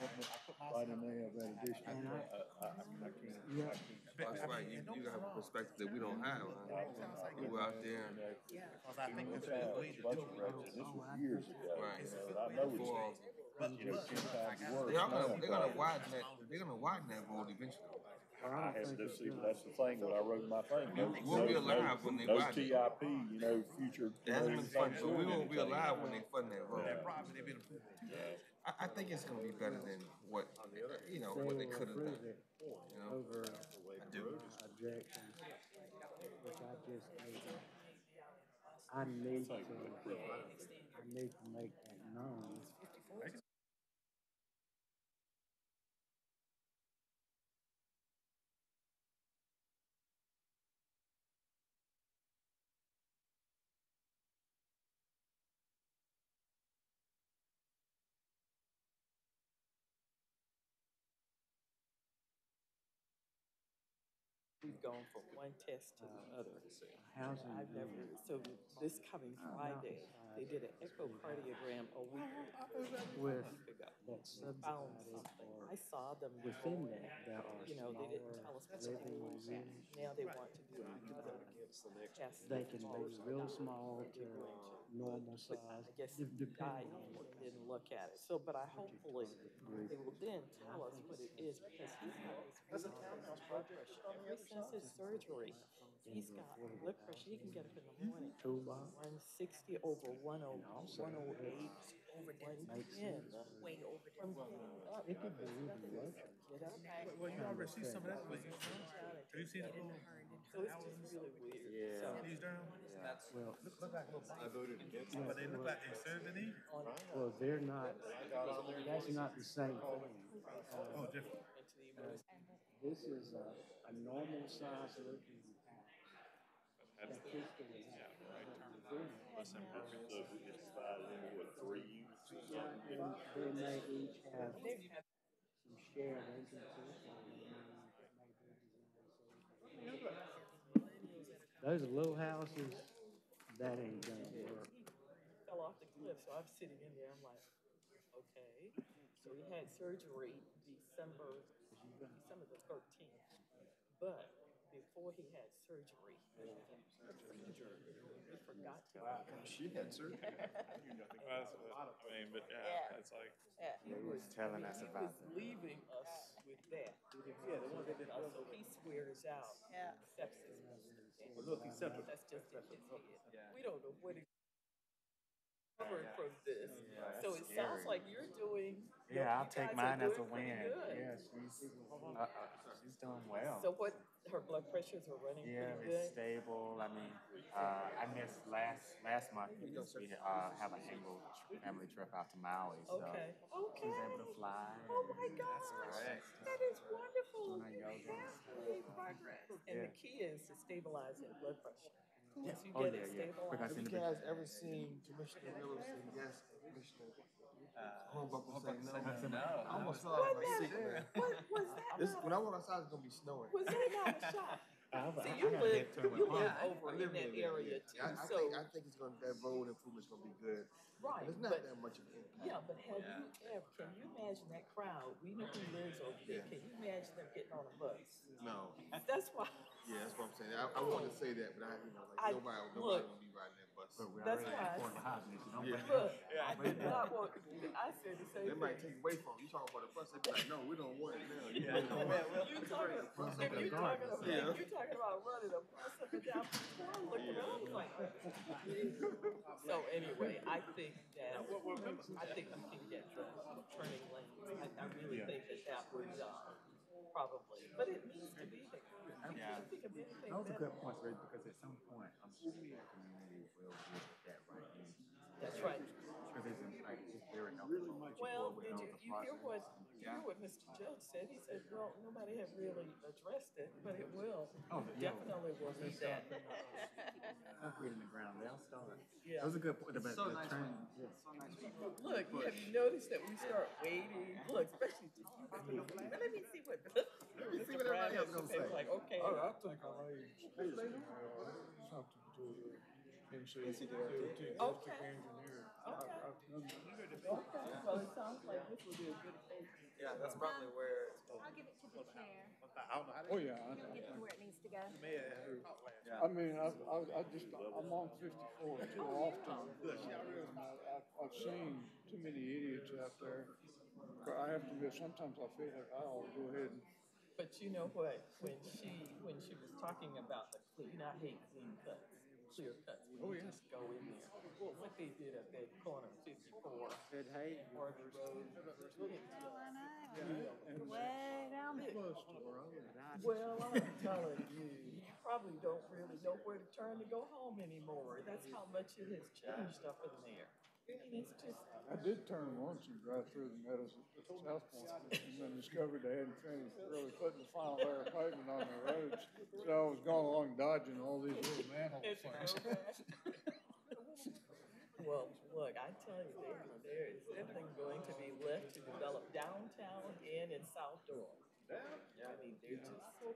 Addition? Yeah. That's right, you, you have a perspective that we don't have, huh? You go out there and, Because I think that's a had good a way to do it. this was years ago, Right. know, and I know it's, for, you know, ten times worse. they are gonna, they're gonna widen that, they're gonna widen that road eventually. I I have don't to see, gonna- that's the thing, when I wrote my thing, those, We'll be those- alive when they those widen it. TIP, you know, future. It hasn't been funded, so we won't be alive when they fund that road. That property been approved. I, I think it's gonna be better than what, you know, what they could have done, you know? over I do. objections, which I just I need to, I need to make that known. Gone from one test to the other. Housing I've never, so this coming Friday, they did an echocardiogram a week, with a ago. that Found subdivided something. or I saw them within before, that, there are you know, they didn't tell us what they living were. units. Now they want to do it together. They can be real small to normal But size, I guess de- the guy depending on. didn't look at it. So, but I hopefully, they will then tell us what it is because he's got this really high blood pressure. Ever since his surgery, he's got blood pressure. He can get up in the morning. One sixty over one oh, one oh eight, over one ten. way over there. From getting up. Uh, it could be. Get up. Well, you already see some of that. Have you seen it? So it's just really weird. So, These Durham? Well, Look, look like little I voted against But they look like they serve the need? well, they're not, that's not the same thing. Oh, different. Uh, this is a, a normal size looking house. That typically has So if we just divide it into what, three units or something? They they may each have some shared entrances. or they may- it may be designed so- Those little houses, that ain't gonna work. fell off the cliff, so I'm sitting in there, I'm like, okay. So he had surgery December, December the thirteenth. But before he had surgery, we forgot to. She had surgery. That's what, I mean, but Yeah. yeah, it's like, He was telling us about. He was leaving us with that. Yeah, the one that did, so he swears out Yeah. sepsis. And look, he's septic. That's just in his head. We don't know what he covered from this. So it sounds like you're doing. Yeah, know, I'll take mine as a win. Yeah, she's, uh, uh, she's doing well. So what, her blood pressures are running Yeah, pretty it's good? stable. I mean, uh, I missed last, last month because we, uh, have an annual family trip out to Maui, so. Okay, She was able okay. to fly. Oh my gosh, right. that is wonderful. Doing her yoga That's great progress. And the key is to stabilize your blood pressure. Once you Oh, get yeah, it yeah. stabilized. Have you the guys ever seen Commissioner Miller say yes, Commissioner Hornbuckle say no? I almost fell out of my seat, man. What was that? This, not- when I walk outside, it's gonna be snowing. Was that not a shock? I've- See, I- you live, get to it you live mine. over I in live that near there, area yeah. too, I, I so, think, I think it's gonna, that road improvement's gonna be good. right, It's not but, that much of an impact. yeah, but have you ever, can you imagine that crowd? We know who lives over there. Yeah. Can you imagine them getting on a bus? No, That's why, yeah, that's what I'm saying. I, I wanted to say that, but I, you know, I- nobody, nobody look. gonna be riding that bus. But we That's already why I- afford the housing issue. Don't Yeah. bring it look. I did not want, I said the same They thing. might take away from you. You talking about the bus, they be like, no, we don't want it now. You You know, talking, if you talking about, Yeah. if you talking about running a bus up and down, I looked at it, I was like. So anyway, I think that, I think we can get the turning lanes, I, I really think that that would, uh, probably, but it needs to be there. I Yeah. can't think of anything Those are better. good points, Ray, because at some point, I'm sure the community will get that right in. That's right. Because it's like, it's very. Well, did you, you hear what, you hear what Mr. Judge said? He said, well, nobody had really addressed it, but it will. Oh, yeah. Definitely will be that. Concrete in the ground, they'll start. Yeah. Those are good point but So the nice, turn, Look, have you noticed that we start waiting? Look, especially. But let me see what. Let me see what everybody else gonna say. Like, okay. I, I think I may, something to the NCDOT, Okay. engineer. I- Okay. I- Okay, well, it sounds like this will be a good thing. Yeah, that's um, probably where. I'll give it to the chair. I don't know how Oh, yeah. I- It'll get to where it needs to go. Mayor had her talk last I mean, I, I, I just, I'm on fifty-four too oh, often. And I, I've, I've seen too many idiots out there. But I have to admit, sometimes I feel like I ought to go ahead and, But you know what, when she, when she was talking about the, clean- you I hate clean cuts, clear cuts. Oh, yeah. Just go in there. Well, what they did at that corner fifty-four, said, hey, Harvey Road. Oh, Way down there. close to where I live. Well, I'm telling you, you probably don't really know where to turn to go home anymore. That's how much it has changed up in there. I mean, it's just, I did turn once and drive through the meadows at the South Point and then discovered they hadn't finished really putting the final layer of pavement on the roads. So I was going along dodging all these little manhole it's things. Well, look, I tell you, there, there is something going to be left to develop downtown and in South Door. I mean, they're just so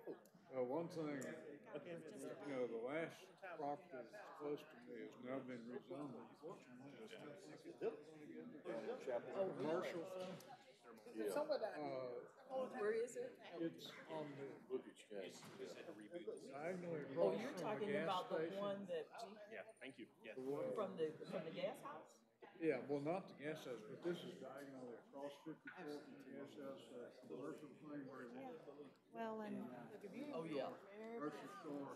cool. Well, one thing, you know, the last property that's close to me has now been rezoned. Oh, Commercial thing. Uh, Where is it? it's on the Look at you guys. diagonally Oh, across you're from the talking gas about the station. one that, Yeah, thank you. Yeah. The one- from the, from the gas house? Yeah, well, not the gas house, but this is diagonally across fifty-four from the gas house, uh, commercial thing where he wants Well, and Oh, yeah. grocery store.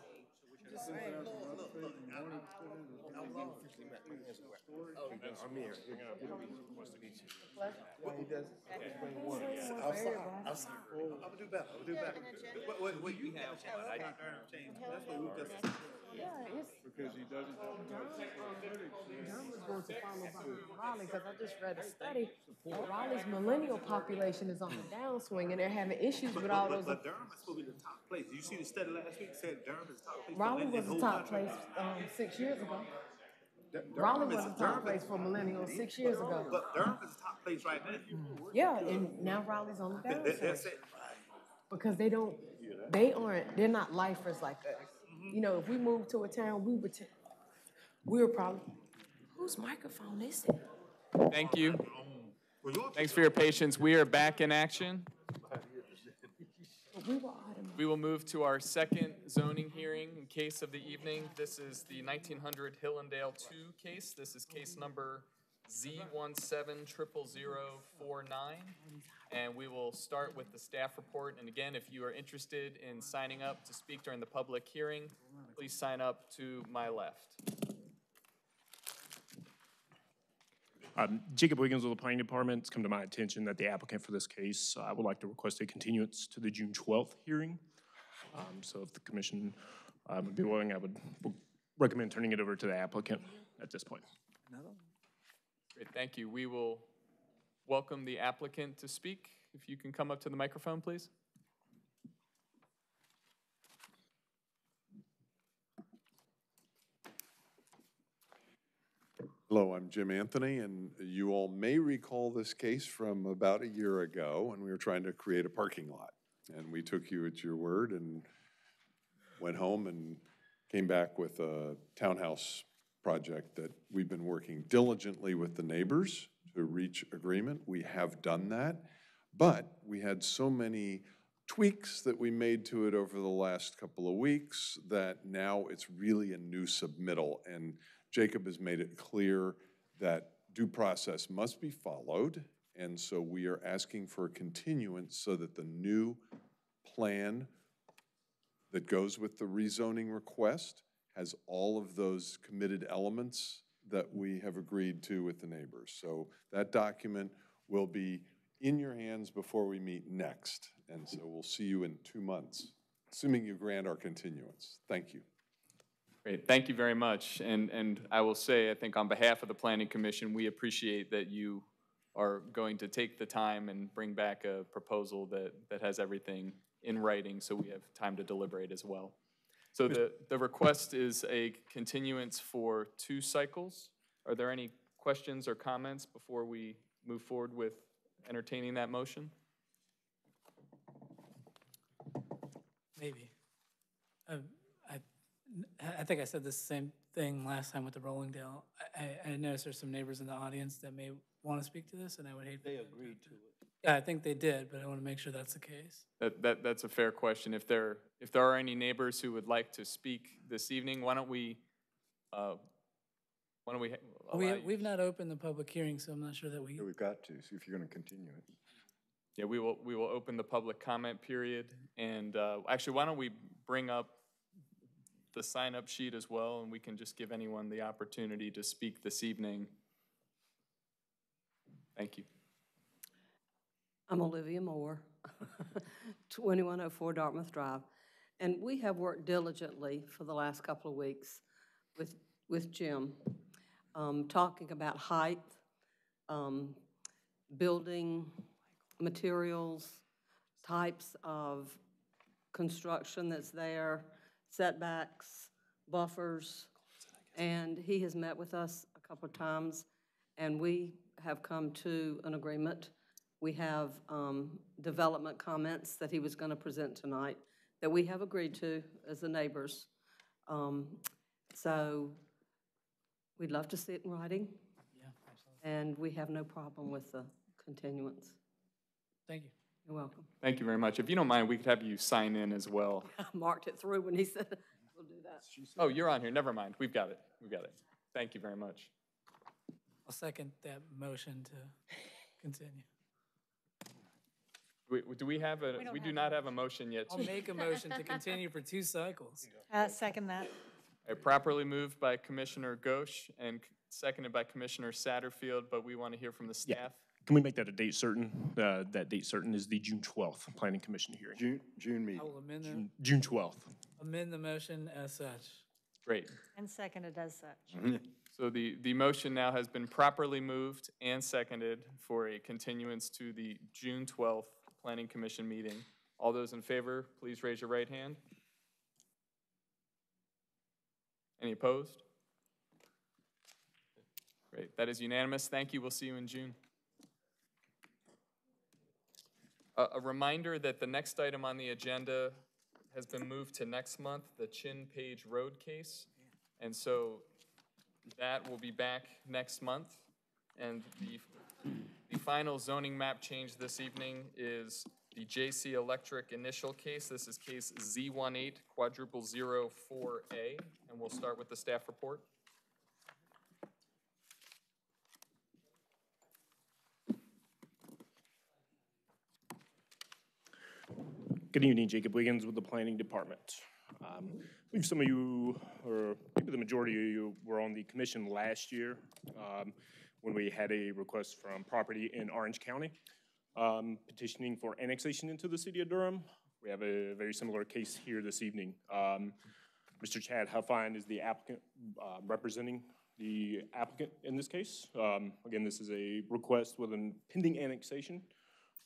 Two thousand square feet and wanted to put in a. I was on officially met my hands Oh, I'm here. Nice to meet you. What he does, is bring. I'm sorry, I'm sorry. I'm gonna do better, I'm gonna do better. Wait, wait, wait, you have, I got Durham changed, that's what we just. Yeah, it's, Because he doesn't have enough critics. Durham is going to follow Raleigh, because I just read a study, Raleigh's millennial population is on the downswing, and they're having issues with all those. but Durham is supposed to be the top place. You see the study last week said Durham is top place. Raleigh was the top place, um, six years ago. D- Raleigh was the top Durham place for millennials six years ago. But Durham is the top place right now. Yeah, and now Raleigh's on the That- that- That's downswing, it. because they don't, they aren't, they're not lifers like us. You know, if we moved to a town, we would, t- we were probably, whose microphone is it? Thank you. Thanks for your patience. We are back in action. We were. We will move to our second zoning hearing in case of the evening. This is the 1900 Hillandale 2 case. This is case number Z170049. And we will start with the staff report. And again, if you are interested in signing up to speak during the public hearing, please sign up to my left. Um, Jacob Wiggins with the Planning Department. It's come to my attention that the applicant for this case, uh, would like to request a continuance to the June 12th hearing. Um, So if the commission uh, would be willing, I would recommend turning it over to the applicant at this point. Great, thank you. We will welcome the applicant to speak. If you can come up to the microphone, please. Hello, I'm Jim Anthony, and you all may recall this case from about a year ago when we were trying to create a parking lot. And we took you at your word and went home and came back with a townhouse project that we've been working diligently with the neighbors to reach agreement. We have done that, but we had so many tweaks that we made to it over the last couple of weeks that now it's really a new submittal. And Jacob has made it clear that due process must be followed. And so we are asking for a continuance so that the new plan that goes with the rezoning request has all of those committed elements that we have agreed to with the neighbors. So that document will be in your hands before we meet next. And so we'll see you in two months, assuming you grant our continuance. Thank you. Great, thank you very much. And, and I will say, I think on behalf of the Planning Commission, we appreciate that you are going to take the time and bring back a proposal that, that has everything in writing, so we have time to deliberate as well. So the, the request is a continuance for two cycles. Are there any questions or comments before we move forward with entertaining that motion? Maybe. Um, I, I think I said the same thing last time with the Rollingdale. I, I- I noticed there's some neighbors in the audience that may want to speak to this, and I would hate. They agreed to it. Yeah, I think they did, but I want to make sure that's the case. That, that, that's a fair question. If there, if there are any neighbors who would like to speak this evening, why don't we, uh, why don't we? we you? we've not opened the public hearing, so I'm not sure that we, Yeah, we've got to, see if you're gonna continue it. Yeah, we will, we will open the public comment period, and, uh, actually, why don't we bring up the sign-up sheet as well, and we can just give anyone the opportunity to speak this evening. Thank you. I'm Olivia Moore, 2104 Dartmouth Drive. And we have worked diligently for the last couple of weeks with, with Jim, um, talking about height, um, building materials, types of construction that's there, setbacks, buffers. And he has met with us a couple of times, and we have come to an agreement. We have um, development comments that he was going to present tonight that we have agreed to as the neighbors. Um, So we'd love to see it in writing, yeah, absolutely. and we have no problem with the continuance. Thank you. You're welcome. Thank you very much. If you don't mind, we could have you sign in as well. I marked it through when he said, we'll do that. Oh, you're on here, never mind, we've got it, we've got it. Thank you very much. I'll second that motion to continue. We- Do we have a, We don't we do have not have a motion yet. I'll make a motion to continue for two cycles. Uh, second that. Uh, Properly moved by Commissioner Ghosh and seconded by Commissioner Satterfield, but we want to hear from the Yeah. staff. Can we make that a date certain? Uh, That date certain is the June 12th Planning Commission hearing. June, June I meeting. will amend the, June- June 12th. amend the motion as such. Great. And seconded as such. So the, the motion now has been properly moved and seconded for a continuance to the June 12th Planning Commission meeting. All those in favor, please raise your right hand. Any opposed? Great, that is unanimous. Thank you. We'll see you in June. A, a reminder that the next item on the agenda has been moved to next month, the Chin Page Road case. And so that will be back next month. And the final zoning map change this evening is the JC Electric initial case. This is case Z18 quadruple zero four A, and we'll start with the staff report. Good evening, Jacob Wiggins with the Planning Department. Um, I believe some of you, or maybe the majority of you, were on the commission last year um, when we had a request from property in Orange County um, petitioning for annexation into the city of Durham. We have a very similar case here this evening. Um, Mr. Chad Huffine is the applicant uh, representing the applicant in this case. Um, Again, this is a request with a pending annexation.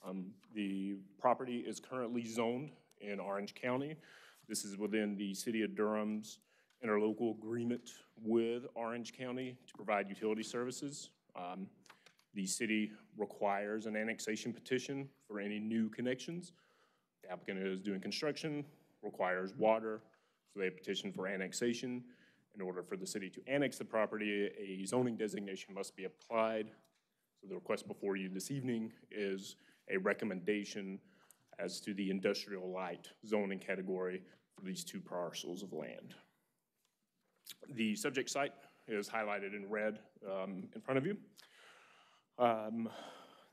Um, The property is currently zoned in Orange County. This is within the city of Durham's interlocal agreement with Orange County to provide utility services. Um, The city requires an annexation petition for any new connections. The applicant is doing construction, requires water, so they petition for annexation. In order for the city to annex the property, a zoning designation must be applied. So the request before you this evening is a recommendation as to the industrial light zoning category for these two parcels of land. The subject site is highlighted in red um, in front of you. Um,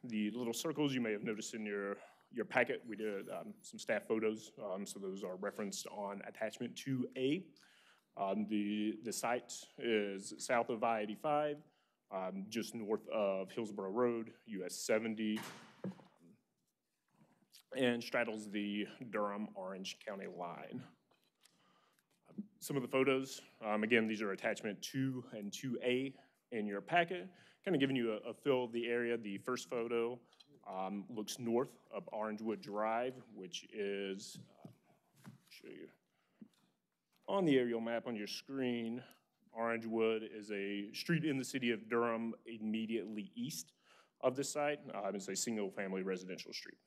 The little circles you may have noticed in your, your packet, we did um, some staff photos, um, so those are referenced on attachment 2A. Um, The, the site is south of I-85, um, just north of Hillsborough Road, US 70, and straddles the Durham-Orange County line. Some of the photos, um, again, these are attachment two and two A in your packet, kind of giving you a, a of the area. The first photo, um, looks north of Orangewood Drive, which is, uh, show you. On the aerial map on your screen, Orangewood is a street in the city of Durham immediately east of the site. Uh, it's a single-family residential street.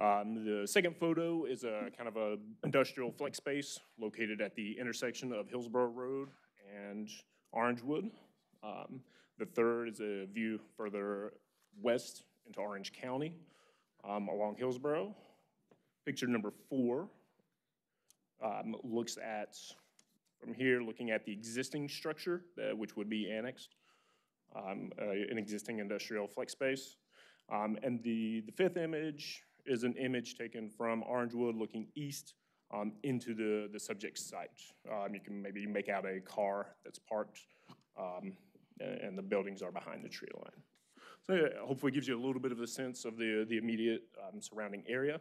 Um, the second photo is a kind of a industrial flex space located at the intersection of Hillsborough Road and Orangewood. Um, the third is a view further west into Orange County um, along Hillsborough. Picture number four um, looks at, from here, looking at the existing structure, which would be annexed, uh, an existing industrial flex space. Um, and the, the fifth image is an image taken from Orangewood looking east um, into the, the subject site. Um, you can maybe make out a car that's parked, um, and the buildings are behind the tree line. So yeah, hopefully gives you a little bit of a sense of the, the immediate um, surrounding area.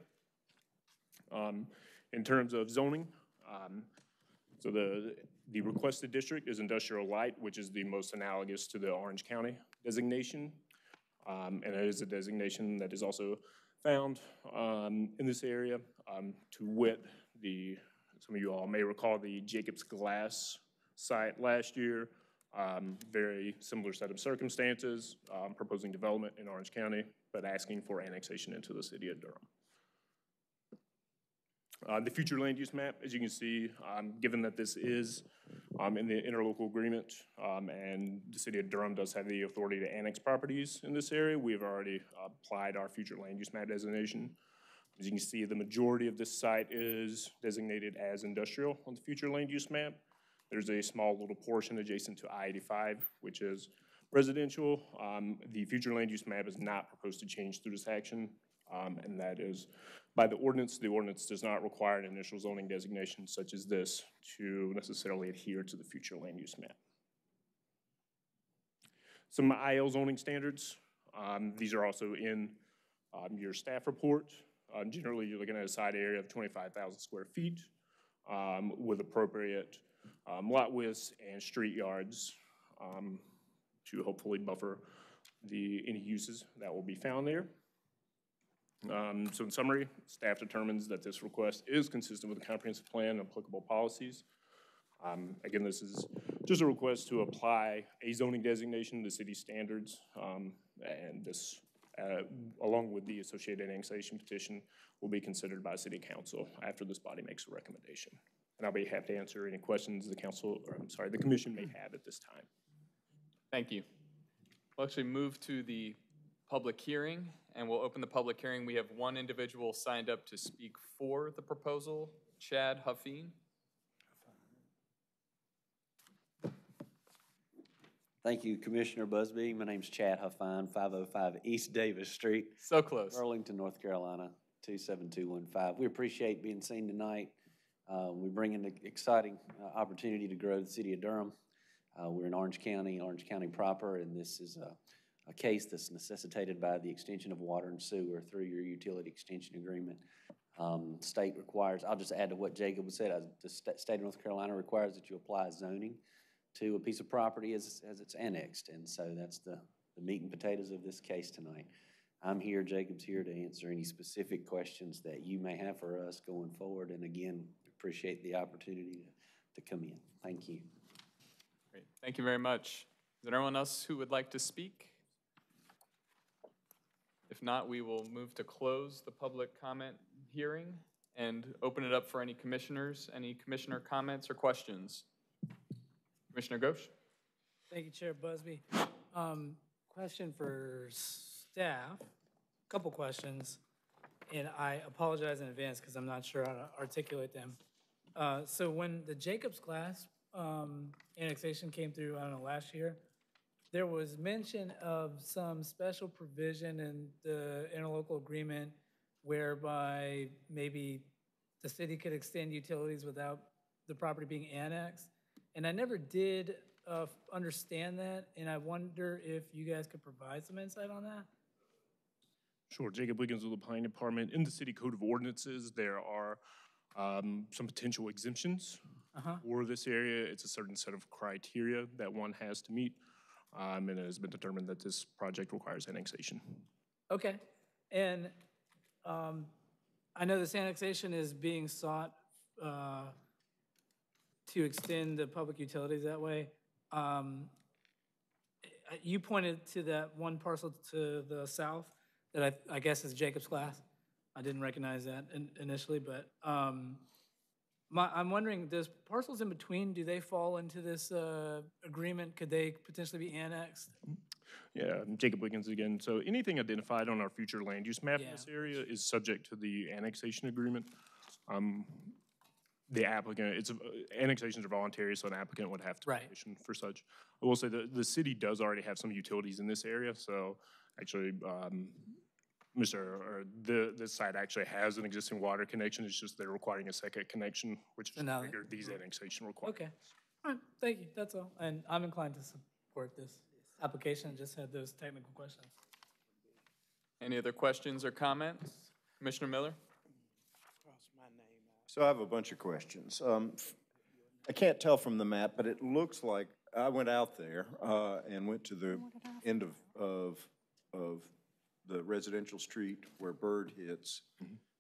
Um, In terms of zoning, um, so the, the requested district is industrial light, which is the most analogous to the Orange County designation. Um, And it is a designation that is also found um, in this area. Um, To wit, the, some of you all may recall the Jacobs Glass site last year. Um, Very similar set of circumstances, um, proposing development in Orange County, but asking for annexation into the city of Durham. Uh, The future land use map, as you can see, um, given that this is um, in the interlocal agreement, um, and the city of Durham does have the authority to annex properties in this area, we have already applied our future land use map designation. As you can see, the majority of this site is designated as industrial on the future land use map. There's a small little portion adjacent to I-85, which is residential. Um, The future land use map is not proposed to change through this action, um, and that is by the ordinance. The ordinance does not require an initial zoning designation such as this to necessarily adhere to the future land use map. Some IL zoning standards. Um, These are also in um, your staff report. Um, Generally, you're looking at a side area of 25,000 square feet um, with appropriate um, lot widths and street yards um, to hopefully buffer the, any uses that will be found there. Um, So in summary, staff determines that this request is consistent with the comprehensive plan and applicable policies. Um, Again, this is just a request to apply a zoning designation to city standards, um, and this, uh, along with the associated annexation petition, will be considered by city council after this body makes a recommendation. And I'll be happy to answer any questions the council, or I'm sorry, the commission may have at this time. Thank you. We'll actually move to the public hearing, and we'll open the public hearing. We have one individual signed up to speak for the proposal, Chad Huffine. Thank you, Commissioner Busby. My name's Chad Huffine, 505 East Davis Street. So close. Burlington, North Carolina, 27215. We appreciate being seen tonight. Uh, We bring in an exciting uh, opportunity to grow the city of Durham. Uh, We're in Orange County, Orange County proper, and this is a, a case that's necessitated by the extension of water and sewer through your utility extension agreement. Um, State requires, I'll just add to what Jacob said, uh, the sta- state of North Carolina requires that you apply zoning to a piece of property as, as it's annexed, and so that's the, the meat and potatoes of this case tonight. I'm here, Jacob's here to answer any specific questions that you may have for us going forward, and again, appreciate the opportunity to, to come in. Thank you. Great, thank you very much. Is there anyone else who would like to speak? If not, we will move to close the public comment hearing and open it up for any commissioners, any commissioner comments or questions. Commissioner Ghosh? Thank you, Chair Busby. Um, Question for staff, a couple questions, and I apologize in advance because I'm not sure how to articulate them. Uh, So when the Jacobs Glass um, annexation came through, I don't know, last year, there was mention of some special provision in the interlocal agreement whereby maybe the city could extend utilities without the property being annexed. And I never did uh, understand that, and I wonder if you guys could provide some insight on that? Sure, Jacob Wiggins with the Planning Department. In the City Code of Ordinances, there are um, some potential exemptions Uh-huh. for this area. It's a certain set of criteria that one has to meet, um, and it has been determined that this project requires annexation. Okay, and um, I know this annexation is being sought uh, to extend the public utilities that way. Um, You pointed to that one parcel to the south that I, I guess is Jacob's Glass. I didn't recognize that in- initially, but um, my, I'm wondering, does parcels in between, do they fall into this uh, agreement? Could they potentially be annexed? Yeah, I'm Jacob Wiggins again. So anything identified on our future land use map in Yeah. this area is subject to the annexation agreement. Um, The applicant, it's, uh, annexations are voluntary, so an applicant would have to Right. petition for such. I will say the, the city does already have some utilities in this area, so actually, um, Mr., or the, this site actually has an existing water connection, it's just they're requiring a second connection, which is now- triggered these annexation requirements. Okay, all right, thank you, that's all. And I'm inclined to support this application, just had those technical questions. Any other questions or comments? Commissioner Miller? So I have a bunch of questions. Um, f- I can't tell from the map, but it looks like, I went out there, uh, and went to the end of, of, of the residential street where Bird hits,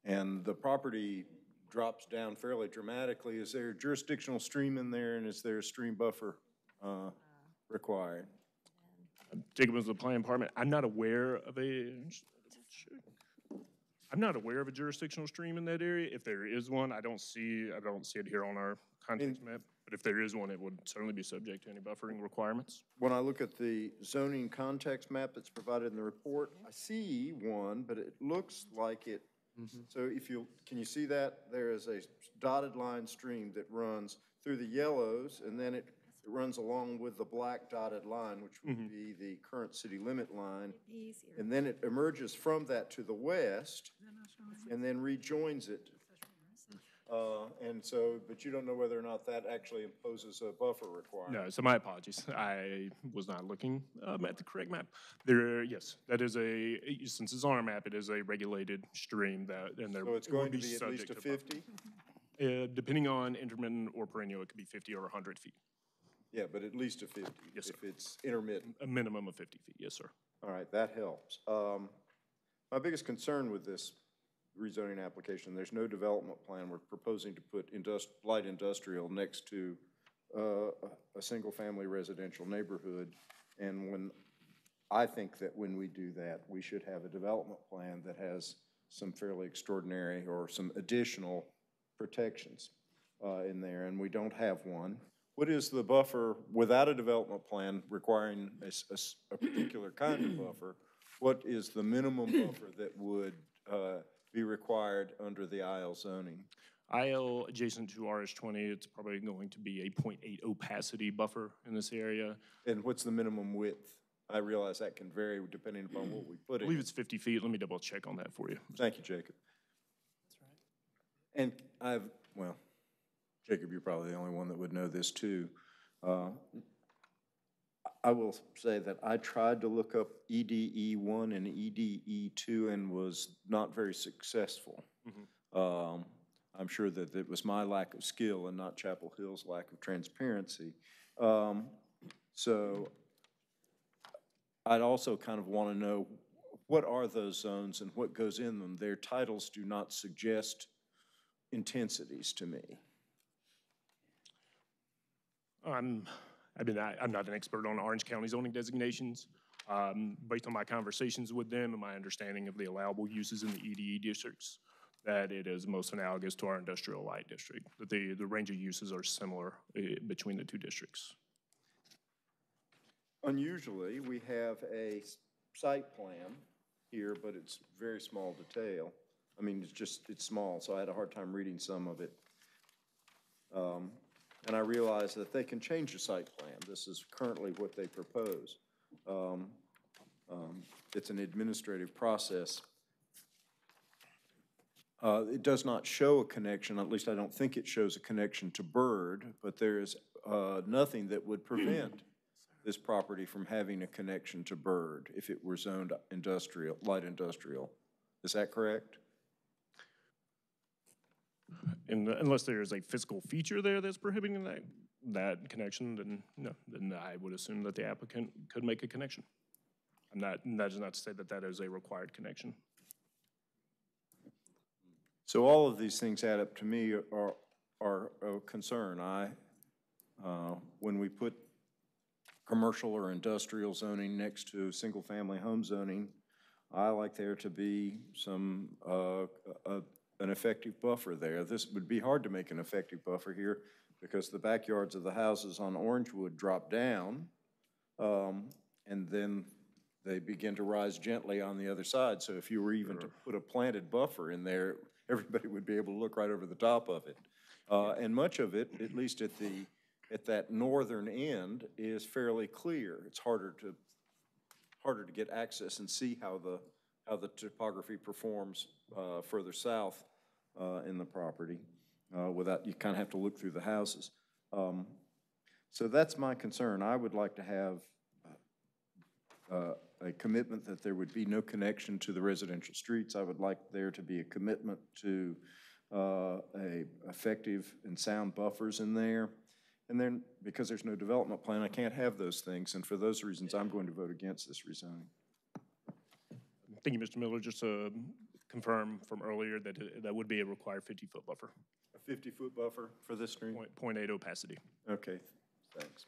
and the property drops down fairly dramatically. Is there a jurisdictional stream in there, and is there a stream buffer, uh, required? Jacob is the planning department. I'm not aware of a, I'm not aware of a jurisdictional stream in that area. If there is one, I don't see, I don't see it here on our context map. But if there is one, it would certainly be subject to any buffering requirements. When I look at the zoning context map that's provided in the report, I see one, but it looks like it, mm-hmm. so if you, can you see that? There is a dotted line stream that runs through the yellows, and then it, it runs along with the black dotted line, which would mm-hmm. be the current city limit line. And then it emerges from that to the west, and then rejoins it. Uh, and so, but you don't know whether or not that actually imposes a buffer requirement. No, so my apologies. I was not looking um, at the correct map. There, yes, that is a, since it's on our map, it is a regulated stream that, and there So it's it will going to be at least a to buffer. fifty? Uh, depending on intermittent or perennial, it could be 50 or 100 feet. Yeah, but at least a fifty. Yes, sir. If it's intermittent. A minimum of 50 feet, yes, sir. All right, that helps. Um, my biggest concern with this rezoning application, there's no development plan. We're proposing to put indust, light industrial next to, uh, a, a single-family residential neighborhood. And when, I think that when we do that, we should have a development plan that has some fairly extraordinary or some additional protections, uh, in there, and we don't have one. What is the buffer, without a development plan requiring a particular kind of buffer, what is the minimum buffer that would uh, be required under the IL zoning? IL adjacent to RS twenty, it's probably going to be a 0.8 opacity buffer in this area. And what's the minimum width? I realize that can vary depending upon what we put in. believe it's fifty feet. Let me double check on that for you. Thank you, Jacob. That's right. And I've, well, Jacob, you're probably the only one that would know this too. Uh, I will say that I tried to look up EDE one and EDE two and was not very successful. Um, I'm sure that it was my lack of skill and not Chapel Hill's lack of transparency. Um, so I'd also kind of want to know, what are those zones and what goes in them? Their titles do not suggest intensities to me. I'm, I mean, I, I'm not an expert on Orange County zoning designations. Um, based on my conversations with them and my understanding of the allowable uses in the EDE districts, that it is most analogous to our industrial light district, that the, the range of uses are similar uh, between the two districts. Unusually, we have a site plan here, but it's very small detail. I mean, it's just, it's small, so I had a hard time reading some of it. Um, And I realize that they can change the site plan. This is currently what they propose. Um, um, It's an administrative process. Uh, It does not show a connection, at least I don't think it shows a connection to Bird, but there is uh, nothing that would prevent this property from having a connection to Bird if it were zoned industrial, light industrial. Is that correct? And unless there is a physical feature there that's prohibiting that, that connection, then no, then I would assume that the applicant could make a connection. I'm not, that is not to say that that is a required connection. So all of these things add up to me are, are a concern. I, uh, when we put commercial or industrial zoning next to single-family home zoning, I like there to be some, uh, a- an effective buffer there. This would be hard to make an effective buffer here because the backyards of the houses on Orangewood drop down. um, And then they begin to rise gently on the other side. So if you were even to put a planted buffer in there, everybody would be able to look right over the top of it. Uh, and much of it, at least at the, at that northern end, is fairly clear. It's harder to, harder to get access and see how the, how the topography performs, uh, further south, uh, in the property, uh, without, you kind of have to look through the houses. Um, so that's my concern. I would like to have, uh, a commitment that there would be no connection to the residential streets. I would like there to be a commitment to uh, a effective and sound buffers in there. And then, because there's no development plan, I can't have those things, and for those reasons, I'm going to vote against this rezoning. Thank you, Mr. Miller. Just to confirm from earlier that it- that would be a required 50-foot buffer. A 50-foot buffer for this stream? Point- Point eight opacity. Okay, thanks.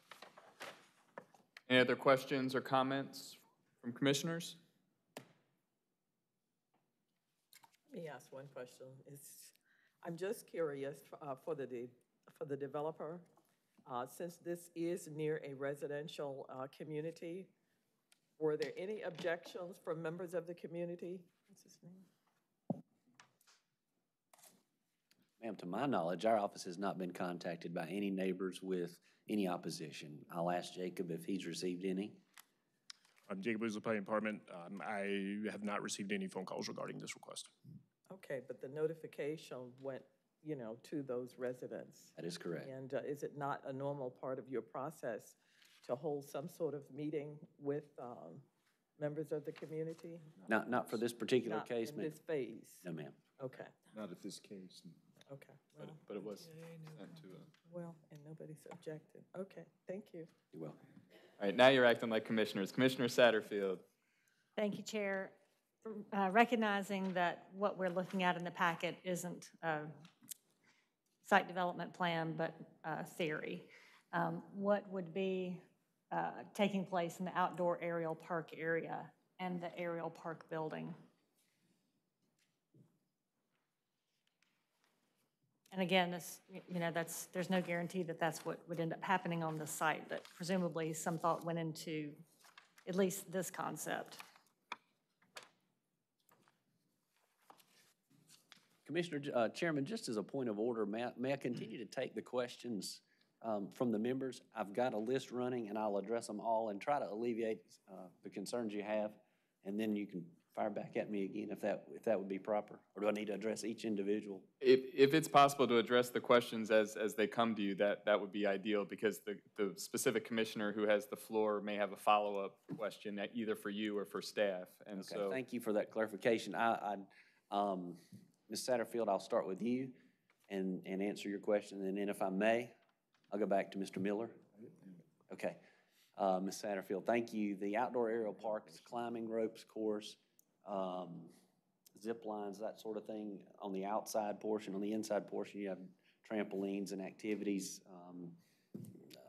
Any other questions or comments from commissioners? Let me ask one question. It's, I'm just curious, uh, for the, de- for the developer, uh, since this is near a residential, uh, community, were there any objections from members of the community? What's his name? Ma'am, to my knowledge, our office has not been contacted by any neighbors with any opposition. I'll ask Jacob if he's received any. Um, Jacob Booz, the Planning Department. Um, I have not received any phone calls regarding this request. Okay, but the notification went, you know, to those residents. That is correct. And uh, is it not a normal part of your process to hold some sort of meeting with um, members of the community? Not, not for this particular Not case, in ma'am. this phase? No, ma'am. Okay, Not at this case. Okay. But, Well, but it was sent to a. Well, and nobody's objected. Okay, thank you. You're welcome. All right, now you're acting like commissioners. Commissioner Satterfield. Thank you, Chair. Uh, Recognizing that what we're looking at in the packet isn't a site development plan, but uh, theory, um, what would be uh, taking place in the outdoor aerial park area and the aerial park building? And again, this, you know, that's, there's no guarantee that that's what would end up happening on the site, but presumably some thought went into at least this concept. Commissioner, uh, Chairman, just as a point of order, may I, may I continue to take the questions um, from the members? I've got a list running, and I'll address them all and try to alleviate uh, the concerns you have, and then you can fire back at me again if that, if that would be proper? Or do I need to address each individual? If, if it's possible to address the questions as, as they come to you, that, that would be ideal because the, the specific commissioner who has the floor may have a follow-up question that either for you or for staff. And Okay, so, thank you for that clarification. I, I, um, Ms. Satterfield, I'll start with you and, and answer your question, and then if I may, I'll go back to Mr. Miller. Okay. Uh, Ms. Satterfield, thank you. The outdoor aerial parks, climbing ropes course, um, zip lines, that sort of thing, on the outside portion, on the inside portion, you have trampolines and activities, um, uh,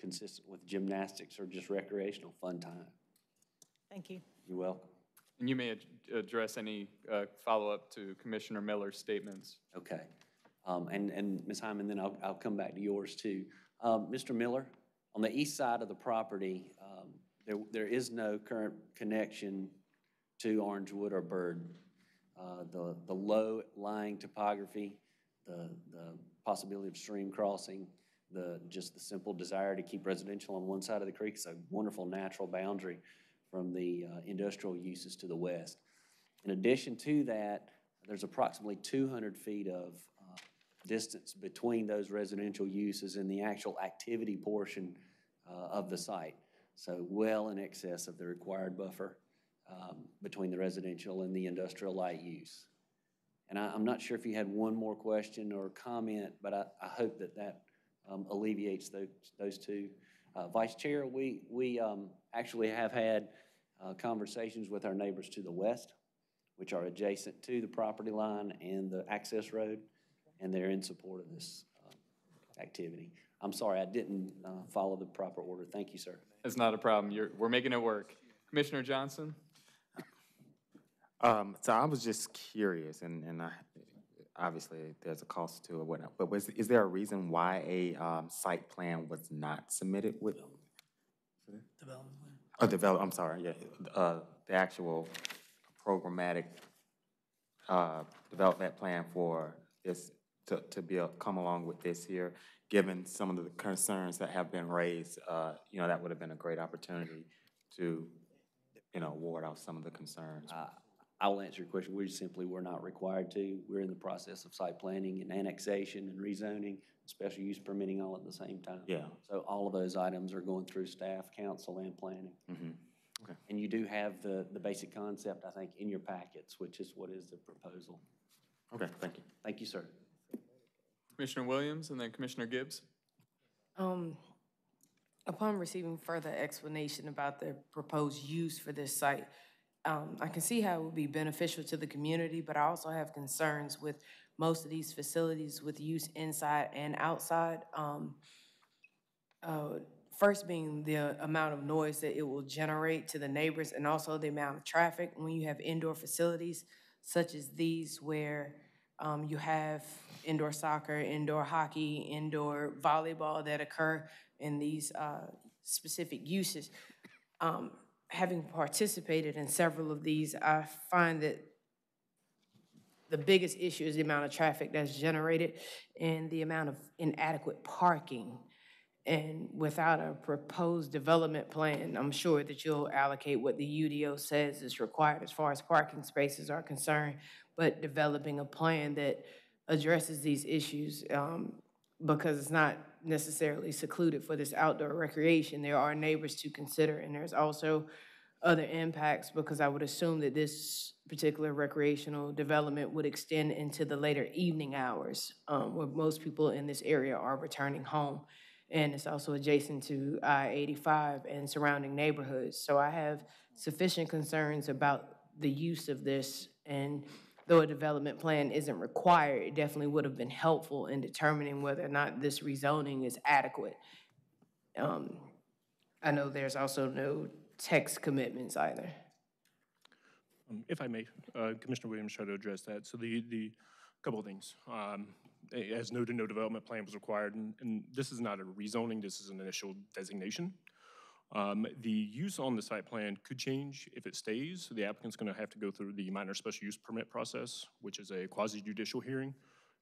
consistent with gymnastics or just recreational fun time. Thank you. You're welcome. and you may ad- address any uh, follow-up to Commissioner Miller's statements. Okay. Um, and, and Ms. Hyman, then I'll, I'll come back to yours too. Um, Mr. Miller, on the east side of the property, um, there, there is no current connection to Orangewood or Bird. Uh, the, the low-lying topography, the, the possibility of stream crossing, the, just the simple desire to keep residential on one side of the creek is a wonderful natural boundary from the uh, industrial uses to the west. In addition to that, there's approximately 200 feet of uh, distance between those residential uses and the actual activity portion uh, of the site. So well in excess of the required buffer um, between the residential and the industrial light use. And I, I'm not sure if you had one more question or comment, but I, I hope that that um, alleviates those, those two. Uh, Vice Chair, we, we um, actually have had uh, conversations with our neighbors to the west, which are adjacent to the property line and the access road, and they're in support of this uh, activity. I'm sorry, I didn't uh, follow the proper order. Thank you, sir. It's not a problem. You're, we're making it work. Commissioner Johnson? Um, so I was just curious, and, and I, obviously there's a cost to it, whatnot, but was, is there a reason why a, um, site plan was not submitted with? Development Uh, develop, I'm sorry, yeah, uh, the actual programmatic, uh, development plan for this, to, to be, a- come along with this here, given some of the concerns that have been raised, uh, you know, that would have been a great opportunity to, you know, ward off some of the concerns. Uh, I will answer your question. We simply were not required to. We're in the process of site planning and annexation and rezoning, special use permitting all at the same time. Yeah. So all of those items are going through staff, council, and planning. Mhm. Okay. And you do have the, the basic concept, I think, in your packets, which is what is the proposal. Okay, thank you. Thank you, sir. Commissioner Williams and then Commissioner Gibbs. Um, upon receiving further explanation about the proposed use for this site, um, I can see how it would be beneficial to the community, but I also have concerns with most of these facilities with use inside and outside. Um, uh, first being the amount of noise that it will generate to the neighbors and also the amount of traffic when you have indoor facilities such as these where um, you have indoor soccer, indoor hockey, indoor volleyball that occur in these uh, specific uses. Um, having participated in several of these, I find that the biggest issue is the amount of traffic that's generated and the amount of inadequate parking. And without a proposed development plan, I'm sure that you'll allocate what the UDO says is required as far as parking spaces are concerned, but developing a plan that addresses these issues, um, because it's not necessarily secluded for this outdoor recreation. There are neighbors to consider, and there's also other impacts, because I would assume that this particular recreational development would extend into the later evening hours, um, where most people in this area are returning home. And it's also adjacent to I-85 and surrounding neighborhoods. So I have sufficient concerns about the use of this, and though a development plan isn't required, it definitely would have been helpful in determining whether or not this rezoning is adequate. Um, I know there's also no text commitments either. Um, If I may, uh, Commissioner Williams tried to address that. So the, the, couple of things. Um, As noted, no development plan was required, and, and this is not a rezoning, this is an initial designation. Um, The use on the site plan could change if it stays. The applicant's going to have to go through the minor special use permit process, which is a quasi judicial hearing.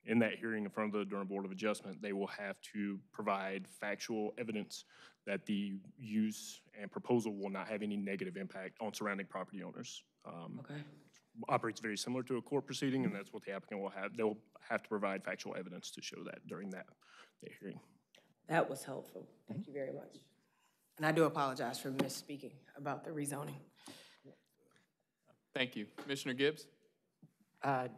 In that hearing in front of the Durham Board of Adjustment, they will have to provide factual evidence that the use and proposal will not have any negative impact on surrounding property owners. Um, Okay. Operates very similar to a court proceeding, and that's what the applicant will have. They'll have to provide factual evidence to show that during that, that hearing. That was helpful. Thank you very much. And I do apologize for misspeaking about the rezoning. Thank you. Commissioner Gibbs? I,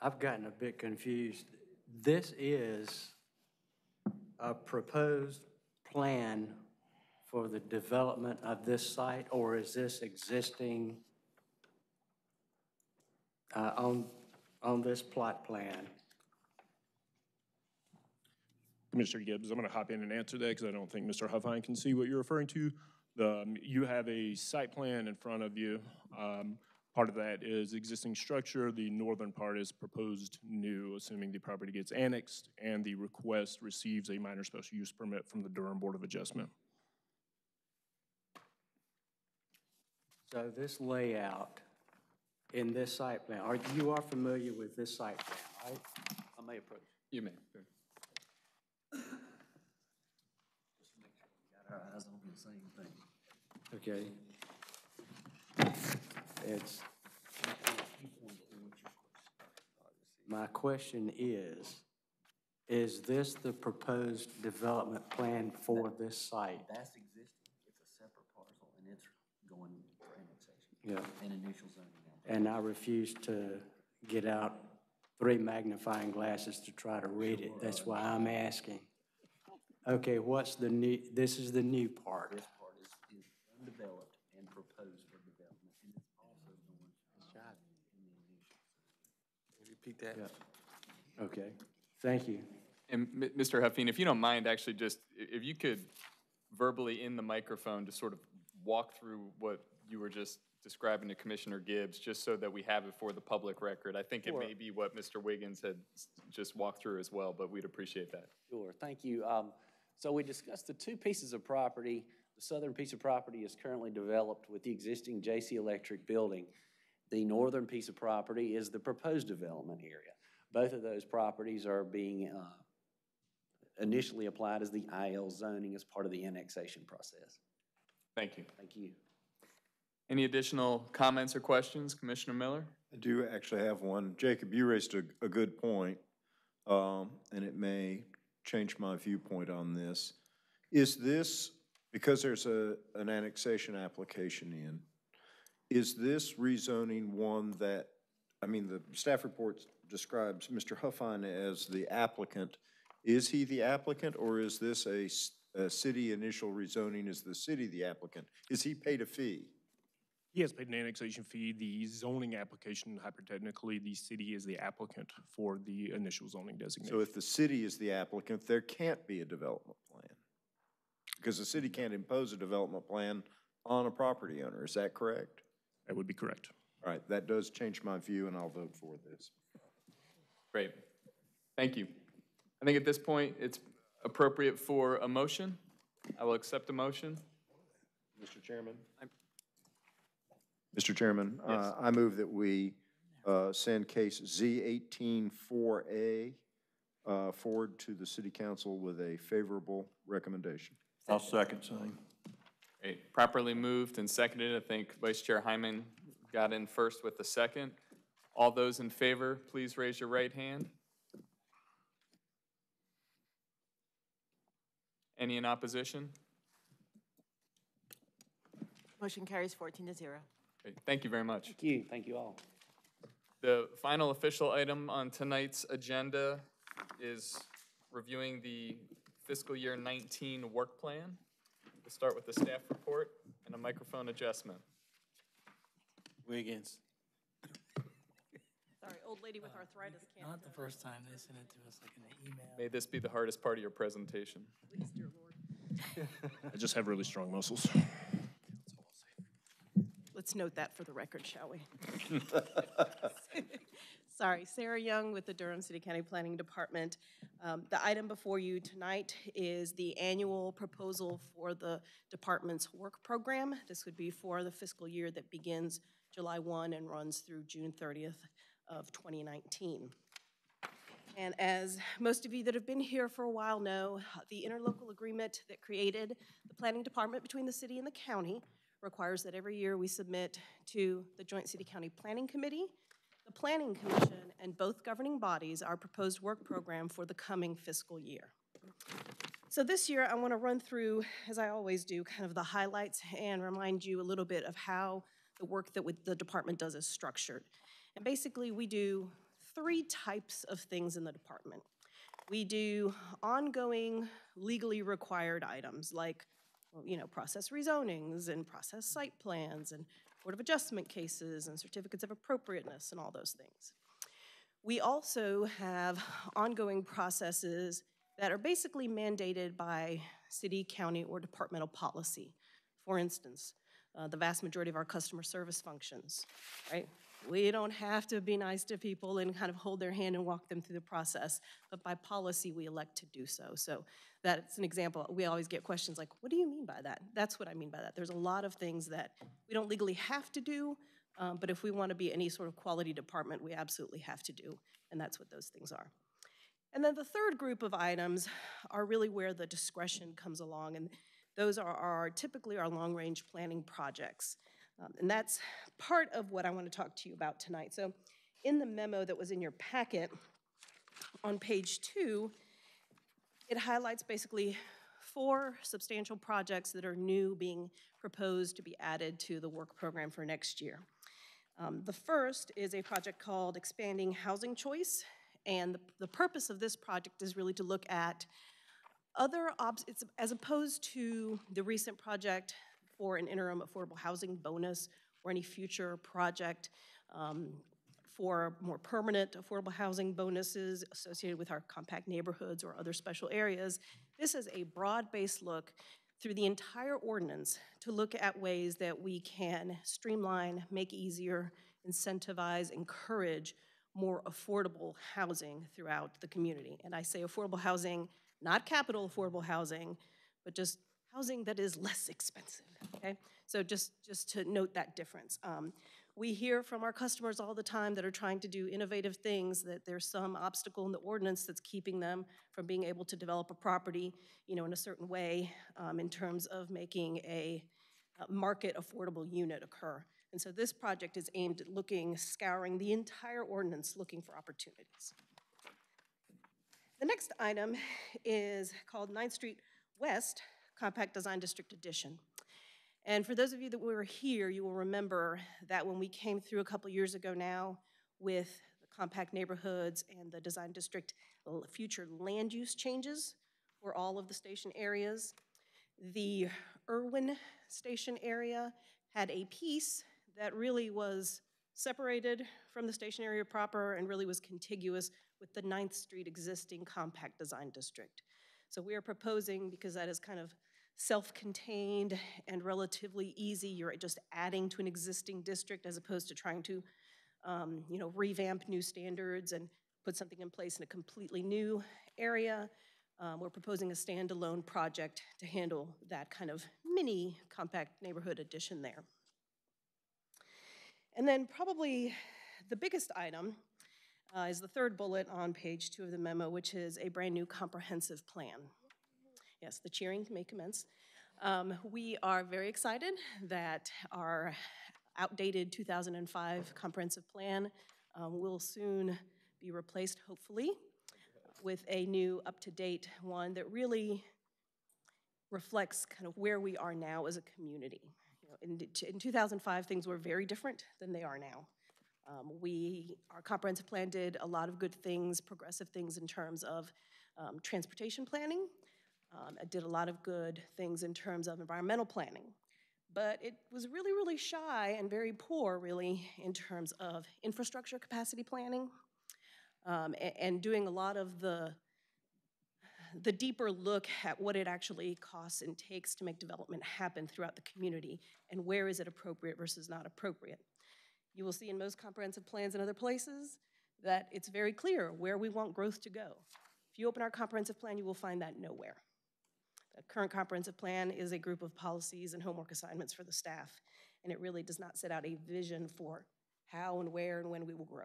I've gotten a bit confused. This is a proposed plan for the development of this site, or is this existing uh, on, on this plot plan? Commissioner Gibbs, I'm going to hop in and answer that because I don't think Mr. Huffine can see what you're referring to. The, um, you have a site plan in front of you. Um, Part of that is existing structure. The northern part is proposed new, assuming the property gets annexed and the request receives a minor special use permit from the Durham Board of Adjustment. So this layout in this site plan, are, you are familiar with this site plan, right? I may approach. You may. Got our eyes on the same thing. Okay. It's, my question is, is this the proposed development plan for this site? That's existing. It's a separate parcel and it's going for annexation. Yeah. And initial zoning. And I refuse to get out three magnifying glasses to try to read it. That's why I'm asking. Okay, what's the new, this is the new part. This part is, is undeveloped and proposed for development, and it's also going in the initial. Repeat that. Yeah. Okay, thank you. And Mr. Huffine, if you don't mind, actually just, if you could verbally in the microphone, to sort of walk through what you were just describing to Commissioner Gibbs, just so that we have it for the public record. I think it may be what Mr. Wiggins had just walked through as well, but we'd appreciate that. Sure, thank you. Um, So we discussed the two pieces of property The southern piece of property is currently developed with the existing JC Electric building. The northern piece of property is the proposed development area. Both of those properties are being uh, initially applied as the IL zoning as part of the annexation process. Thank you. Thank you. Any additional comments or questions, Commissioner Miller? I do actually have one. Jacob, you raised a, a good point, um, and it may change my viewpoint on this. Is this, because there's a, an annexation application in, is this rezoning one that, I mean, the staff report describes Mr. Huffine as the applicant. Is he the applicant, or is this a city initial rezoning? Is the city the applicant? Is he paid a fee? He has paid an annexation fee. The zoning application, hypothetically, the city is the applicant for the initial zoning designation. So if the city is the applicant, there can't be a development plan. Because the city can't impose a development plan on a property owner, is that correct? That would be correct. All right, that does change my view, and I'll vote for this. Great. Thank you. I think at this point, it's appropriate for a motion. I will accept a motion. Mr. Chairman? Mr. Chairman, uh, I move that we uh, send case Z eighteen four A uh, forward to the city council with a favorable recommendation. I'll second same. Great. Properly moved and seconded. I think Vice Chair Hyman got in first with the second. All those in favor, please raise your right hand. Any in opposition? Motion carries fourteen to zero. Great. Thank you very much. Thank you. Thank you all. The final official item on tonight's agenda is reviewing the fiscal year 19 work plan. We'll start with the staff report and a microphone adjustment. Wiggins. Sorry, old lady with uh, arthritis can't. Not the first time they sent it to us like in an email. May this be the hardest part of your presentation. Please, dear Lord. I just have really strong muscles. Let's note that for the record, shall we? Sorry, Sarah Young with the Durham City County Planning Department. Um, The item before you tonight is the annual proposal for the department's work program. This would be for the fiscal year that begins July 1 and runs through June 30th of 2019. And as most of you that have been here for a while know, the interlocal agreement that created the planning department between the city and the county requires that every year we submit to the Joint City County Planning Committee, the Planning Commission, and both governing bodies our proposed work program for the coming fiscal year. So this year, I want to run through, as I always do, kind of the highlights and remind you a little bit of how the work that the department does is structured. And basically, we do three types of things in the department. We do ongoing legally required items like, you know, process rezonings and process site plans and Board of Adjustment cases and certificates of appropriateness and all those things. We also have ongoing processes that are basically mandated by city, county, or departmental policy. For instance, uh, the vast majority of our customer service functions, right? We don't have to be nice to people and kind of hold their hand and walk them through the process, but by policy, we elect to do so. So that's an example. We always get questions like, what do you mean by that? That's what I mean by that. There's a lot of things that we don't legally have to do, um, but if we want to be any sort of quality department, we absolutely have to do, and that's what those things are. And then the third group of items are really where the discretion comes along, and those are, are typically our long-range planning projects. Um, and that's part of what I want to talk to you about tonight. So in the memo that was in your packet, on page two, it highlights basically four substantial projects that are new being proposed to be added to the work program for next year. Um, the first is a project called Expanding Housing Choice, and the, the purpose of this project is really to look at other, as opposed to the recent project for an interim affordable housing bonus or any future project um, for more permanent affordable housing bonuses associated with our compact neighborhoods or other special areas. This is a broad-based look through the entire ordinance to look at ways that we can streamline, make easier, incentivize, encourage more affordable housing throughout the community. And I say affordable housing, not capital affordable housing, but just housing that is less expensive, okay? So just, just to note that difference. Um, we hear from our customers all the time that are trying to do innovative things, that there's some obstacle in the ordinance that's keeping them from being able to develop a property, you know, in a certain way um, in terms of making a, a market affordable unit occur. And so this project is aimed at looking, scouring the entire ordinance, looking for opportunities. The next item is called 9th Street West Compact Design District Edition. And for those of you that were here, you will remember that when we came through a couple years ago now with the compact neighborhoods and the design district future land use changes for all of the station areas, the Irwin station area had a piece that really was separated from the station area proper and really was contiguous with the 9th Street existing compact design district. So we are proposing, because that is kind of self-contained and relatively easy, you're just adding to an existing district as opposed to trying to, um, you know, revamp new standards and put something in place in a completely new area. Um, we're proposing a standalone project to handle that kind of mini compact neighborhood addition there. And then probably the biggest item uh, is the third bullet on page two of the memo, which is a brand new comprehensive plan. Yes, the cheering may commence. Um, we are very excited that our outdated 2005 comprehensive plan um, will soon be replaced, hopefully, with a new up-to-date one that really reflects kind of where we are now as a community. You know, in, in 2005, things were very different than they are now. Um, we, our comprehensive plan did a lot of good things, progressive things in terms of um, transportation planning. Um, it did a lot of good things in terms of environmental planning. But it was really, really shy and very poor, really, in terms of infrastructure capacity planning um, and, and doing a lot of the the deeper look at what it actually costs and takes to make development happen throughout the community and where is it appropriate versus not appropriate. You will see in most comprehensive plans in other places that it's very clear where we want growth to go. If you open our comprehensive plan, you will find that nowhere. Current comprehensive plan is a group of policies and homework assignments for the staff, and it really does not set out a vision for how and where and when we will grow.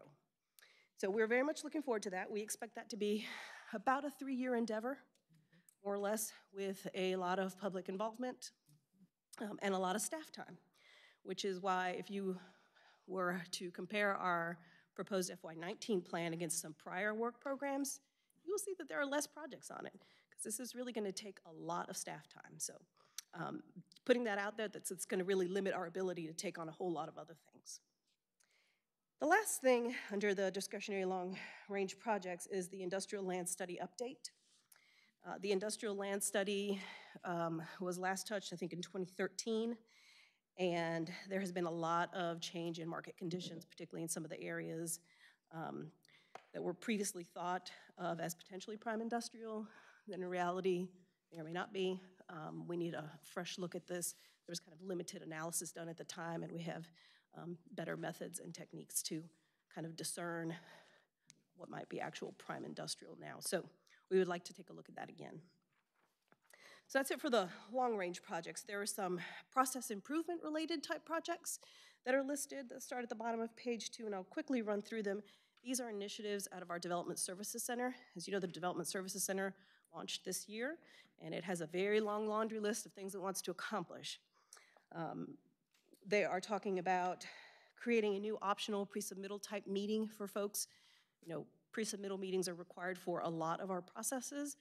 So we're very much looking forward to that. We expect that to be about a three-year endeavor, more or less, with a lot of public involvement um, and a lot of staff time, which is why if you were to compare our proposed FY19 plan against some prior work programs, you will see that there are less projects on it this is really going to take a lot of staff time. So um, putting that out there, that's it's going to really limit our ability to take on a whole lot of other things. The last thing under the discretionary long-range projects is the industrial land study update. Uh, the industrial land study um, was last touched, I think, in 2013. And there has been a lot of change in market conditions, particularly in some of the areas um, that were previously thought of as potentially prime industrial, that in reality may or may not be. Um, we need a fresh look at this. There was kind of limited analysis done at the time, and we have um, better methods and techniques to kind of discern what might be actual prime industrial now. So we would like to take a look at that again. So that's it for the long-range projects. There are some process improvement related type projects that are listed that start at the bottom of page two, and I'll quickly run through them. These are initiatives out of our Development Services Center. As you know, the Development Services Center launched this year, and it has a very long laundry list of things it wants to accomplish. Um, they are talking about creating a new optional pre-submittal type meeting for folks. You know, pre-submittal meetings are required for a lot of our processes,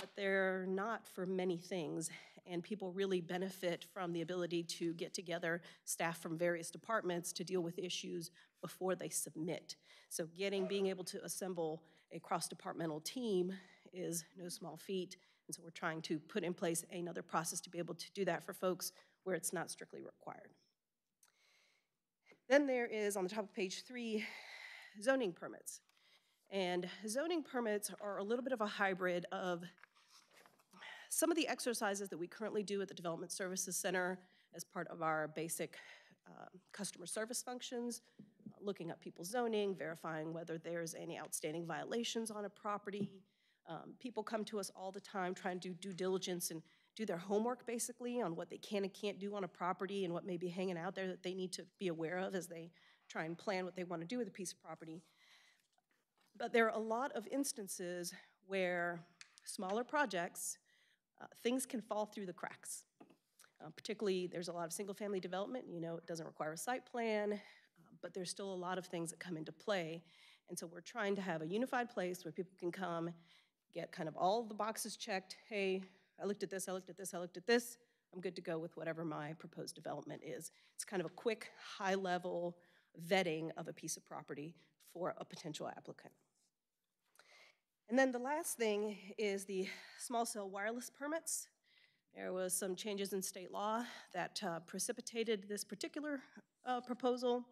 but they're not for many things. And people really benefit from the ability to get together staff from various departments to deal with issues before they submit. So getting, being able to assemble a cross-departmental team is no small feat. And so we're trying to put in place another process to be able to do that for folks where it's not strictly required. Then there is, on the top of page three, zoning permits. And zoning permits are a little bit of a hybrid of some of the exercises that we currently do at the Development Services Center as part of our basic uh, customer service functions, looking at people's zoning, verifying whether there's any outstanding violations on a property. Um, people come to us all the time trying to do due diligence and do their homework basically on what they can and can't do on a property and what may be hanging out there that they need to be aware of as they try and plan what they want to do with a piece of property. But there are a lot of instances where smaller projects, uh, things can fall through the cracks. Uh, particularly, there's a lot of single-family development. You know, it doesn't require a site plan, uh, but there's still a lot of things that come into play. And so we're trying to have a unified place where people can come, get kind of all the boxes checked. Hey, I looked at this, I looked at this, I looked at this. I'm good to go with whatever my proposed development is. It's kind of a quick, high-level vetting of a piece of property for a potential applicant. And then the last thing is the small cell wireless permits. There was some changes in state law that uh, precipitated this particular uh, proposal,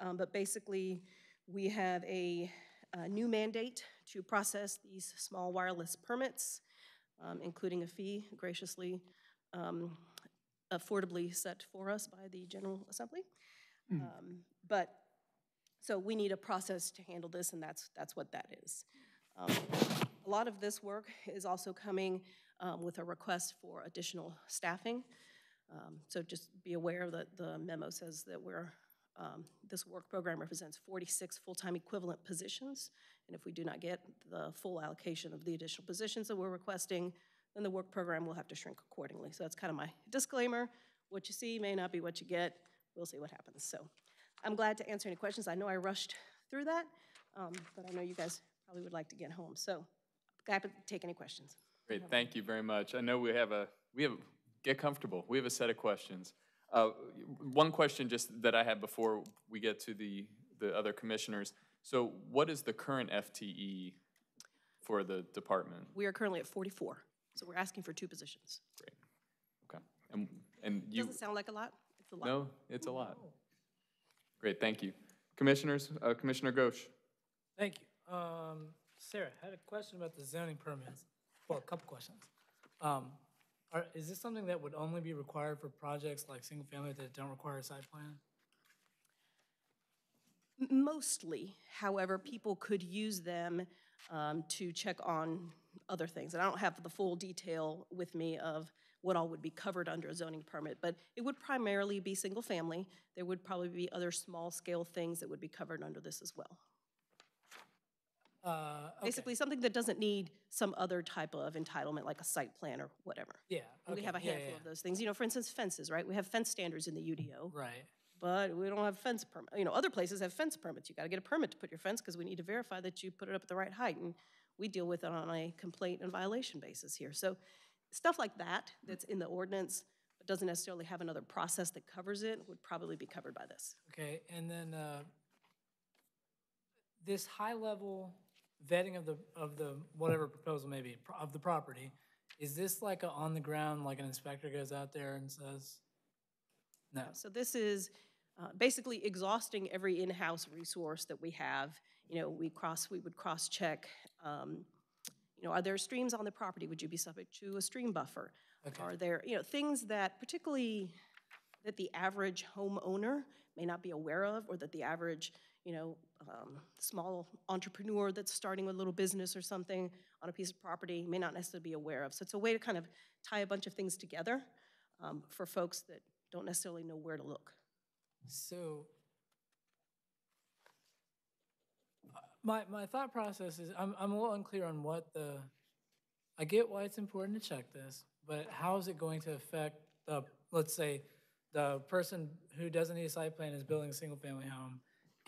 um, but basically we have a, a, new mandate to process these small wireless permits, um, including a fee graciously um, affordably set for us by the General Assembly. Mm. but so we need a process to handle this, and that's that's what that is. Um, a lot of this work is also coming um, with a request for additional staffing. Um, so just be aware that the memo says that we're, um, this work program represents 46 full-time equivalent positions. And if we do not get the full allocation of the additional positions that we're requesting, then the work program will have to shrink accordingly. So that's kind of my disclaimer. What you see may not be what you get. We'll see what happens. So I'm glad to answer any questions. I know I rushed through that, um, but I know you guys probably would like to get home. So happy to take any questions. Great, thank you very much. I know we have a, we have, get comfortable. We have a set of questions. Uh, one question just that I had before we get to the, the other commissioners. So what is the current FTE for the department? We are currently at 44, so we're asking for two positions. Great, okay. And, and you- Doesn't sound like a lot, it's a lot. No, it's a lot. Great, thank you. Commissioners, uh, Commissioner Ghosh. Thank you. Um, Sarah, I had a question about the zoning permits, well, a couple questions. Um, are, is this something that would only be required for projects like single family that don't require a site plan? Mostly, however, people could use them um, to check on other things. And I don't have the full detail with me of what all would be covered under a zoning permit, but it would primarily be single family. There would probably be other small scale things that would be covered under this as well. Uh, okay. Basically, something that doesn't need some other type of entitlement, like a site plan or whatever. Yeah, And We have a yeah, handful yeah. of those things. You know, for instance, fences, right? We have fence standards in the UDO. Right. But we don't have fence permit. You know, other places have fence permits. You got to get a permit to put your fence because we need to verify that you put it up at the right height. And we deal with it on a complaint and violation basis here. So stuff like that that's in the ordinance but doesn't necessarily have another process that covers it would probably be covered by this. Okay, and then, uh, this high-level vetting of the, of the, whatever proposal may be, of the property, is this like a on-the-ground, like an inspector goes out there and says? No. So this is uh, basically exhausting every in-house resource that we have. You know, we cross, we would cross-check, um, you know, are there streams on the property? Would you be subject to a stream buffer? Okay. Are there, you know, things that particularly that the average homeowner may not be aware of, or that the average, you know, um, small entrepreneur that's starting a little business or something on a piece of property may not necessarily be aware of. So it's a way to kind of tie a bunch of things together um, for folks that don't necessarily know where to look. So, my, my thought process is, I'm, I'm a little unclear on what the, I get why it's important to check this, but how is it going to affect the, let's say, the person who doesn't need a site plan is building a single-family home,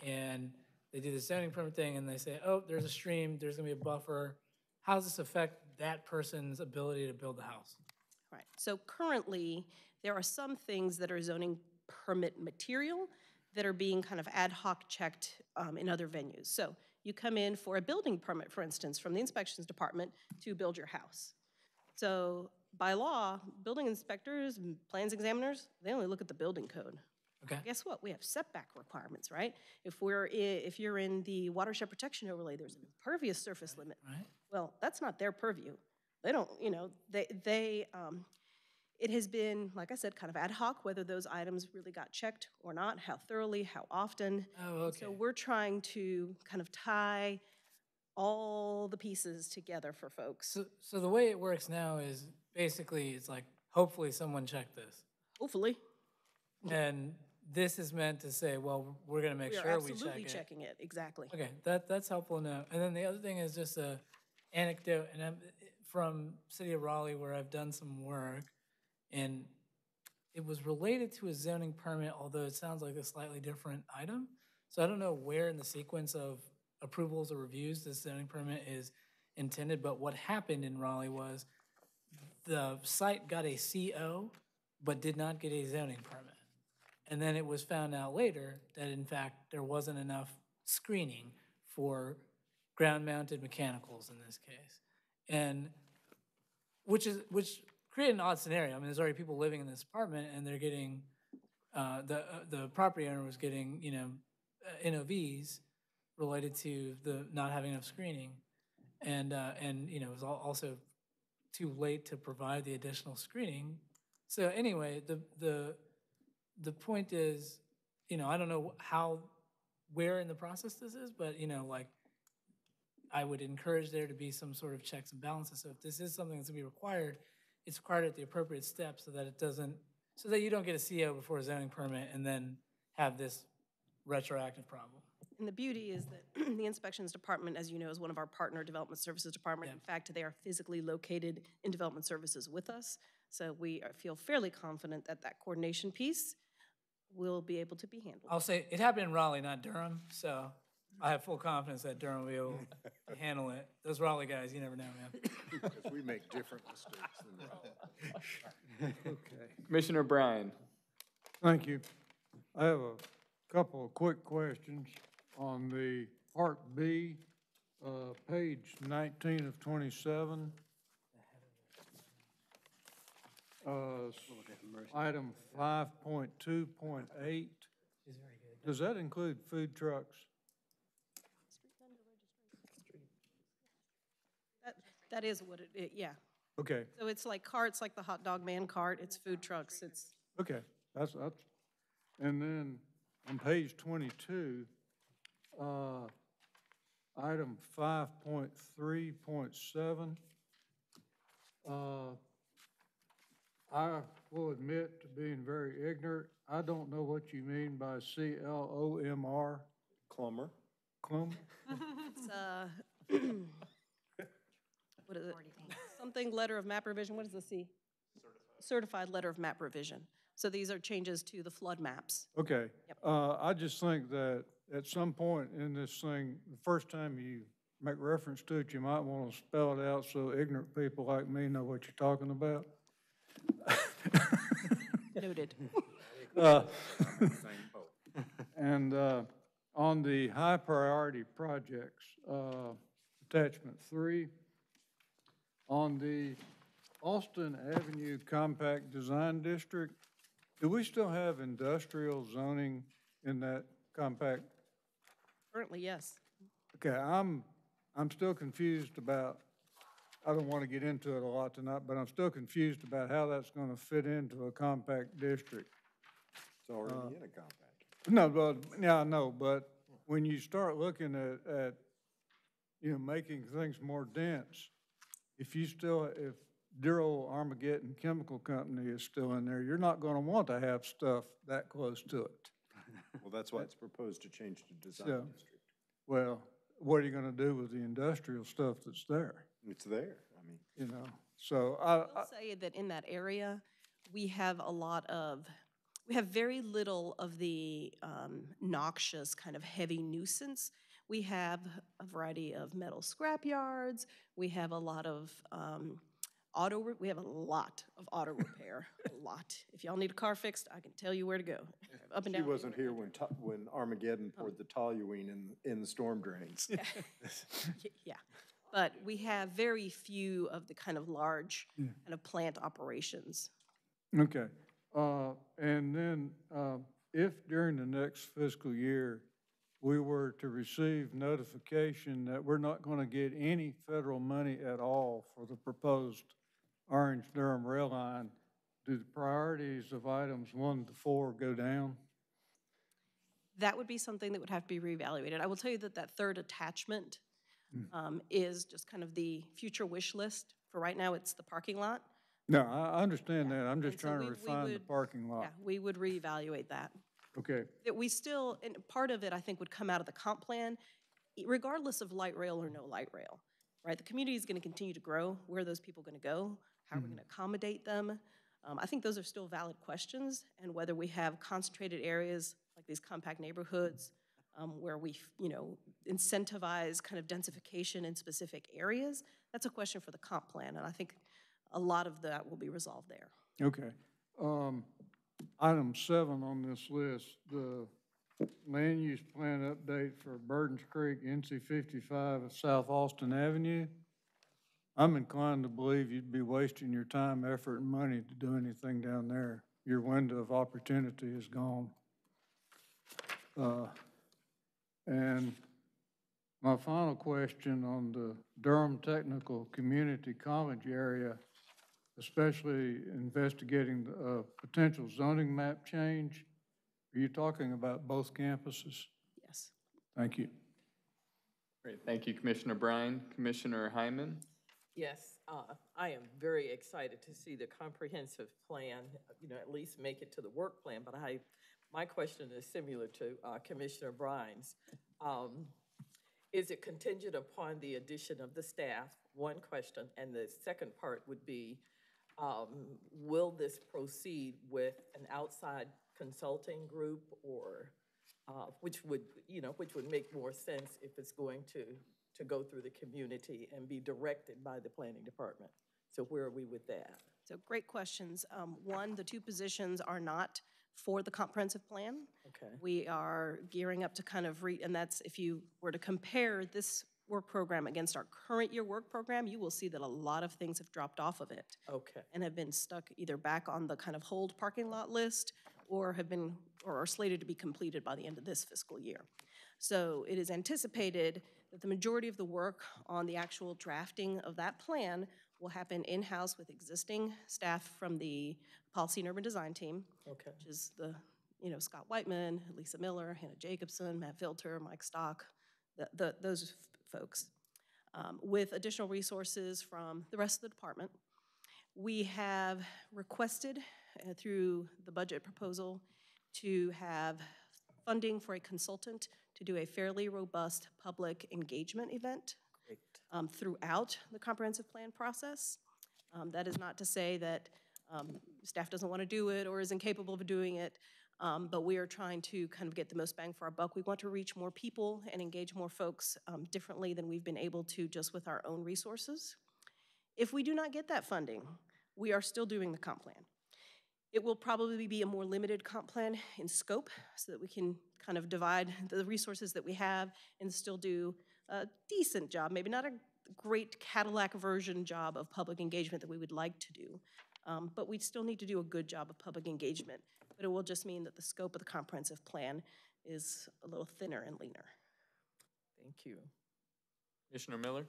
and they do the zoning permit thing, and they say, oh, there's a stream, there's gonna be a buffer. How does this affect that person's ability to build the house? Right. So currently, there are some things that are zoning permit material that are being kind of ad hoc checked um, in other venues. So you come in for a building permit, for instance, from the inspections department to build your house. So by law, building inspectors, plans examiners, they only look at the building code. Okay. Guess what? We have setback requirements, right? If we're, if you're in the watershed protection overlay, there's an impervious surface limit. Right. Well, that's not their purview. They don't, you know, they, they, um, it has been, like I said, kind of ad hoc, whether those items really got checked or not, how thoroughly, how often. Oh, And So we're trying to kind of tie all the pieces together for folks. So, so the way it works now is basically, it's like, hopefully someone checked this. Hopefully. And this is meant to say, well, we're gonna make We sure we check it. absolutely checking it, exactly. Okay, that, that's helpful to know. And then the other thing is just a anecdote, and I'm from City of Raleigh where I've done some work, and it was related to a zoning permit, although it sounds like a slightly different item. So I don't know where in the sequence of approvals or reviews this zoning permit is intended, but what happened in Raleigh was the site got a CO, but did not get a zoning permit. And then it was found out later that in fact, there wasn't enough screening for ground-mounted mechanicals in this case. And, which is, which created an odd scenario. I mean, there's already people living in this apartment and they're getting, uh, the, uh, the property owner was getting, you know, uh, NOVs related to the not having enough screening. And, uh, and, you know, it was al- also too late to provide the additional screening. So anyway, the, the, the point is, you know, I don't know how, where in the process this is, but, you know, like, I would encourage there to be some sort of checks and balances. So if this is something that's gonna be required, it's required at the appropriate steps so that it doesn't, so that you don't get a CO before a zoning permit and then have this retroactive problem. And the beauty is that the inspections department, as you know, is one of our partner development services department. In fact, they are physically located in development services with us. So we are- feel fairly confident that that coordination piece will be able to be handled. I'll say, it happened in Raleigh, not Durham, so I have full confidence that Durham will be able to handle it. Those Raleigh guys, you never know, man. Because we make different mistakes than Raleigh. Okay. Commissioner Bryan. Thank you. I have a couple of quick questions on the Part B, uh, page 19 of 27. Uh, Item 5.2.8. Does that include food trucks? That, that is what it, it, yeah. Okay, So it's like carts, like the hot dog man cart, it's food trucks, it's, okay, that's, that's, and then on page 22, uh, item 5.3.7, uh, I will admit to being very ignorant. I don't know what you mean by C-L-O-M-R. Clumber. Clum? it's, uh, what is it? Something letter of map revision, what is the C? Certified letter of map revision. So these are changes to the flood maps. Okay. Uh, I just think that at some point in this thing, the first time you make reference to it, you might want to spell it out so ignorant people like me know what you're talking about. Noted. Uh, And uh, on the high priority projects, uh, attachment three, on the Alston Avenue Compact Design District, do we still have industrial zoning in that compact? Currently, yes. Okay, I'm, I'm still confused about, I don't want to get into it a lot tonight, but I'm still confused about how that's going to fit into a compact district. It's already Uh, in a compact. No, but, yeah, I know, but when you start looking at, at, you know, making things more dense, if you still, if dear old Armageddon Chemical Company is still in there, you're not gonna want to have stuff that close to it. Well, that's why it's proposed to change to design So, district. well, what are you gonna do with the industrial stuff that's there, It's there, I mean. you know? So I, I, I'll say that in that area, we have a lot of, we have very little of the um, noxious kind of heavy nuisance. We have a variety of metal scrap yards. We have a lot of um, auto, we have a lot of auto repair, a lot. If y'all need a car fixed, I can tell you where to go, up and She down. wasn't here when, Ta- when Armageddon poured the toluene in, in the storm drains. Yeah, but we have very few of the kind of large Yeah. kind of plant operations. Okay, uh, and then, uh, if during the next fiscal year, we were to receive notification that we're not gonna get any federal money at all for the proposed Orange Durham rail line, do the priorities of items one to four go down? that would be something that would have to be reevaluated. I will tell you that that third attachment um, is just kind of the future wish list. For right now, it's the parking lot. No, I, understand that. I'm just And trying to we- we refine the parking lot. Yeah, we would reevaluate that. Okay, That we still, and part of it, I think, would come out of the comp plan, regardless of light rail or no light rail, right? The community is going to continue to grow. Where are those people going to go? How are we going to accommodate them? Um, I think those are still valid questions, and whether we have concentrated areas like these compact neighborhoods um, where we, you know, incentivize kind of densification in specific areas, that's a question for the comp plan, and I think a lot of that will be resolved there. okay. Um, item seven on this list, the land use plan update for Burdens Creek, NC fifty-five of South Alston Avenue. I'm inclined to believe you'd be wasting your time, effort, and money to do anything down there. Your window of opportunity is gone. Uh, And my final question on the Durham Technical Community College area, especially investigating the uh, potential zoning map change, are you talking about both campuses? Yes. Thank you. Great, thank you, Commissioner Bryan. Commissioner Hyman? Yes, uh, I am very excited to see the comprehensive plan, you know, at least make it to the work plan, but I, my question is similar to uh, Commissioner Bryan's. Um, Is it contingent upon the addition of the staff? One question, and the second part would be, um, will this proceed with an outside consulting group or, uh, which would, you know, which would make more sense if it's going to, to go through the community and be directed by the planning department? So where are we with that? So great questions. Um, One, the two positions are not for the comprehensive plan. Okay. We are gearing up to kind of read, and that's, if you were to compare this work program against our current year work program, you will see that a lot of things have dropped off of it Okay. and have been stuck either back on the kind of hold parking lot list or have been, or are slated to be completed by the end of this fiscal year. So it is anticipated that the majority of the work on the actual drafting of that plan will happen in-house with existing staff from the Policy and Urban Design Team. Okay. Which is the, you know, Scott Whiteman, Lisa Miller, Hannah Jacobson, Matt Filter, Mike Stock, the, the, those folks. Um, with additional resources from the rest of the department. We have requested uh, through the budget proposal to have funding for a consultant to do a fairly robust public engagement event um, throughout the comprehensive plan process. Um, That is not to say that um, staff doesn't want to do it or is incapable of doing it, um, but we are trying to kind of get the most bang for our buck. We want to reach more people and engage more folks um, differently than we've been able to just with our own resources. If we do not get that funding, we are still doing the comp plan. It will probably be a more limited comp plan in scope so that we can kind of divide the resources that we have and still do a decent job, maybe not a great Cadillac version job of public engagement that we would like to do. Um, but we still need to do a good job of public engagement. But it will just mean that the scope of the comprehensive plan is a little thinner and leaner. Thank you. Commissioner Miller?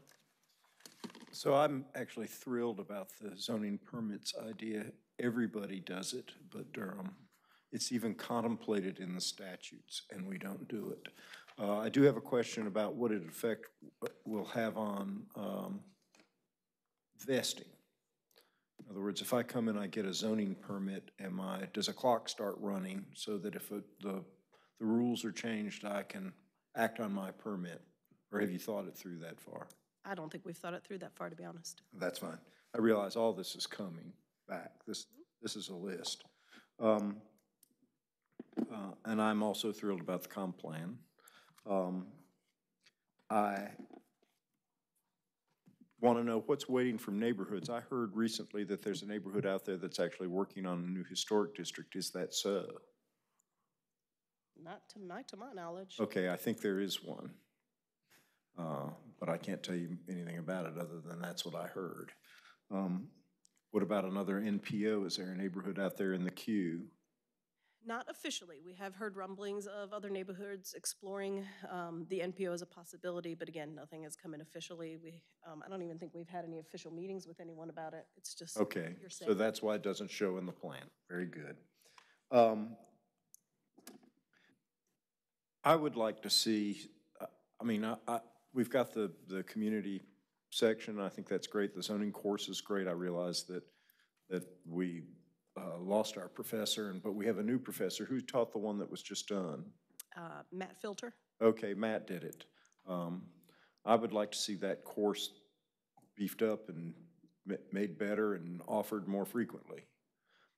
So I'm actually thrilled about the zoning permits idea. Everybody does it but Durham. It's even contemplated in the statutes, and we don't do it. Uh, I do have a question about what it effect will have on um, vesting. In other words, if I come and I get a zoning permit, am I, does a clock start running so that if it- the, the rules are changed, I can act on my permit? Or have you thought it through that far? I don't think we've thought it through that far, to be honest. That's fine. I realize all this is coming back. This, this is a list. Um, uh, And I'm also thrilled about the comp plan. Um, I want to know what's waiting from neighborhoods. I heard recently that there's a neighborhood out there that's actually working on a new historic district. Is that so? Not to my, to my knowledge. Okay, I think there is one. Uh, But I can't tell you anything about it other than that's what I heard. Um, What about another NPO? Is there a neighborhood out there in the queue? Not officially. We have heard rumblings of other neighborhoods exploring um, the NPO as a possibility, but again, nothing has come in officially. We, um, I don't even think we've had any official meetings with anyone about it. It's just Okay, hearsay. so that's why it doesn't show in the plan. Very good. Um, I would like to see, uh, I mean, I, I, we've got the, the community section, I think that's great. The zoning course is great. I realize that, that we uh, lost our professor, and, but we have a new professor. Who taught the one that was just done? Uh, Matt Filter? Okay, Matt did it. Um, I would like to see that course beefed up and made better and offered more frequently.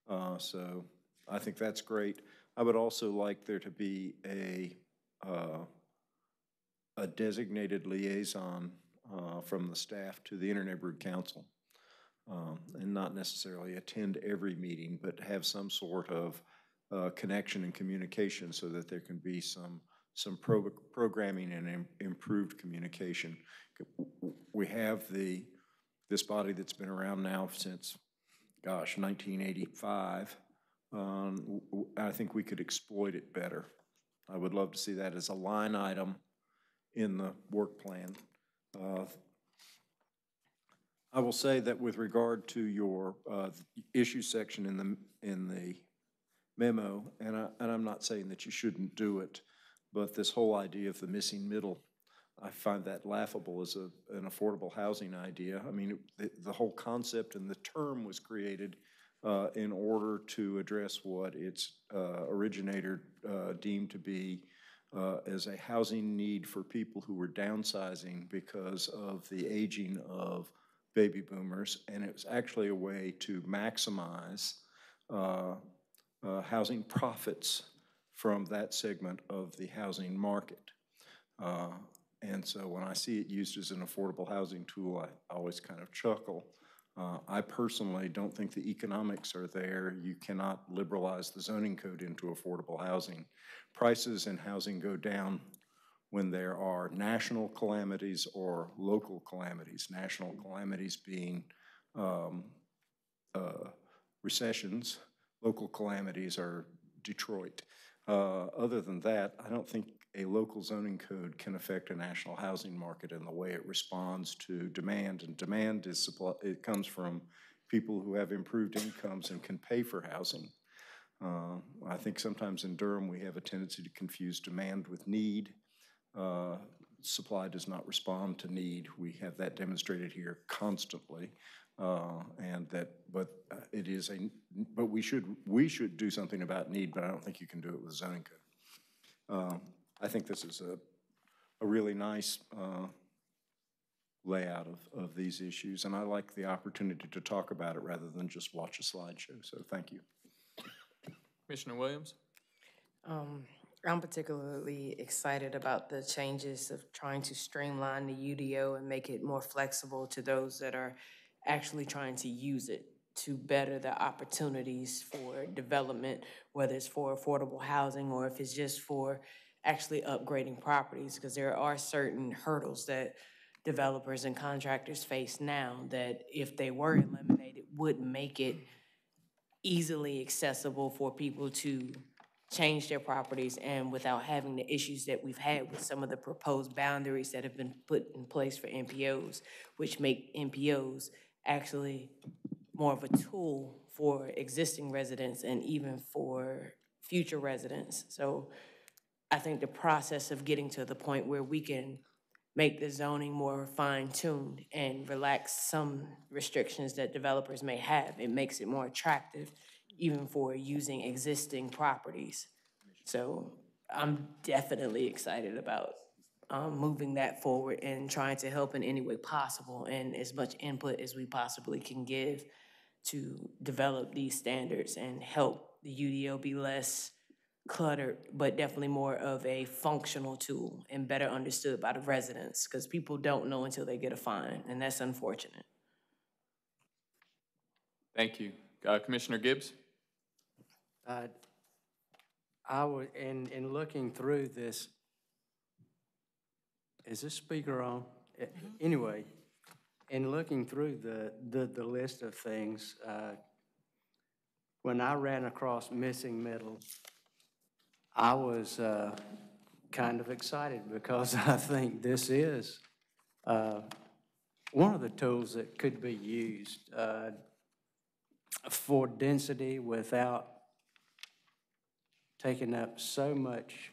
Uh, so I think that's great. I would also like there to be a, uh, a designated liaison, uh, from the staff to the Interneighborhood Council. Um, and not necessarily attend every meeting, but have some sort of, uh, connection and communication so that there can be some, some pro- programming and im- improved communication. We have the, this body that's been around now since, gosh, 1985. Um, I think we could exploit it better. I would love to see that as a line item in the work plan. Uh, I will say that with regard to your uh, issue section in the, in the memo, and I, and I'm not saying that you shouldn't do it, but this whole idea of the missing middle, I find that laughable as a, an affordable housing idea. I mean, the, the whole concept and the term was created uh, in order to address what its uh, originator uh, deemed to be uh, as a housing need for people who were downsizing because of the aging of baby boomers, and it was actually a way to maximize uh, uh, housing profits from that segment of the housing market. Uh, and so when I see it used as an affordable housing tool, I always kind of chuckle. Uh, I personally don't think the economics are there. You cannot liberalize the zoning code into affordable housing. Prices in housing go down when there are national calamities or local calamities. National calamities being um, uh, recessions, local calamities are Detroit. Uh, other than that, I don't think a local zoning code can affect a national housing market in the way it responds to demand. And demand is supply, it comes from people who have improved incomes and can pay for housing. Uh, I think sometimes in Durham we have a tendency to confuse demand with need. Uh, supply does not respond to need. We have that demonstrated here constantly. Uh, and that, but uh, it is a, but we should, we should do something about need, but I don't think you can do it with zoning code. Um, I think this is a, a really nice uh, layout of, of these issues, and I like the opportunity to talk about it rather than just watch a slideshow, so thank you. Commissioner Williams? Um, I'm particularly excited about the changes of trying to streamline the UDO and make it more flexible to those that are actually trying to use it to better the opportunities for development, whether it's for affordable housing or if it's just for actually upgrading properties, because there are certain hurdles that developers and contractors face now that if they were eliminated, would make it easily accessible for people to change their properties and without having the issues that we've had with some of the proposed boundaries that have been put in place for NPOs, which make NPOs actually more of a tool for existing residents and even for future residents. So I think the process of getting to the point where we can make the zoning more fine-tuned and relax some restrictions that developers may have, it makes it more attractive even for using existing properties. So I'm definitely excited about um, moving that forward and trying to help in any way possible and as much input as we possibly can give to develop these standards and help the UDO be less cluttered, but definitely more of a functional tool and better understood by the residents because people don't know until they get a fine, and that's unfortunate. Thank you. Uh, Commissioner Gibbs? Uh, I would, in, in looking through this, is this speaker on? Uh, Anyway, in looking through the, the, the list of things, uh, when I ran across missing middle, I was uh, kind of excited because I think this is uh, one of the tools that could be used uh, for density without taking up so much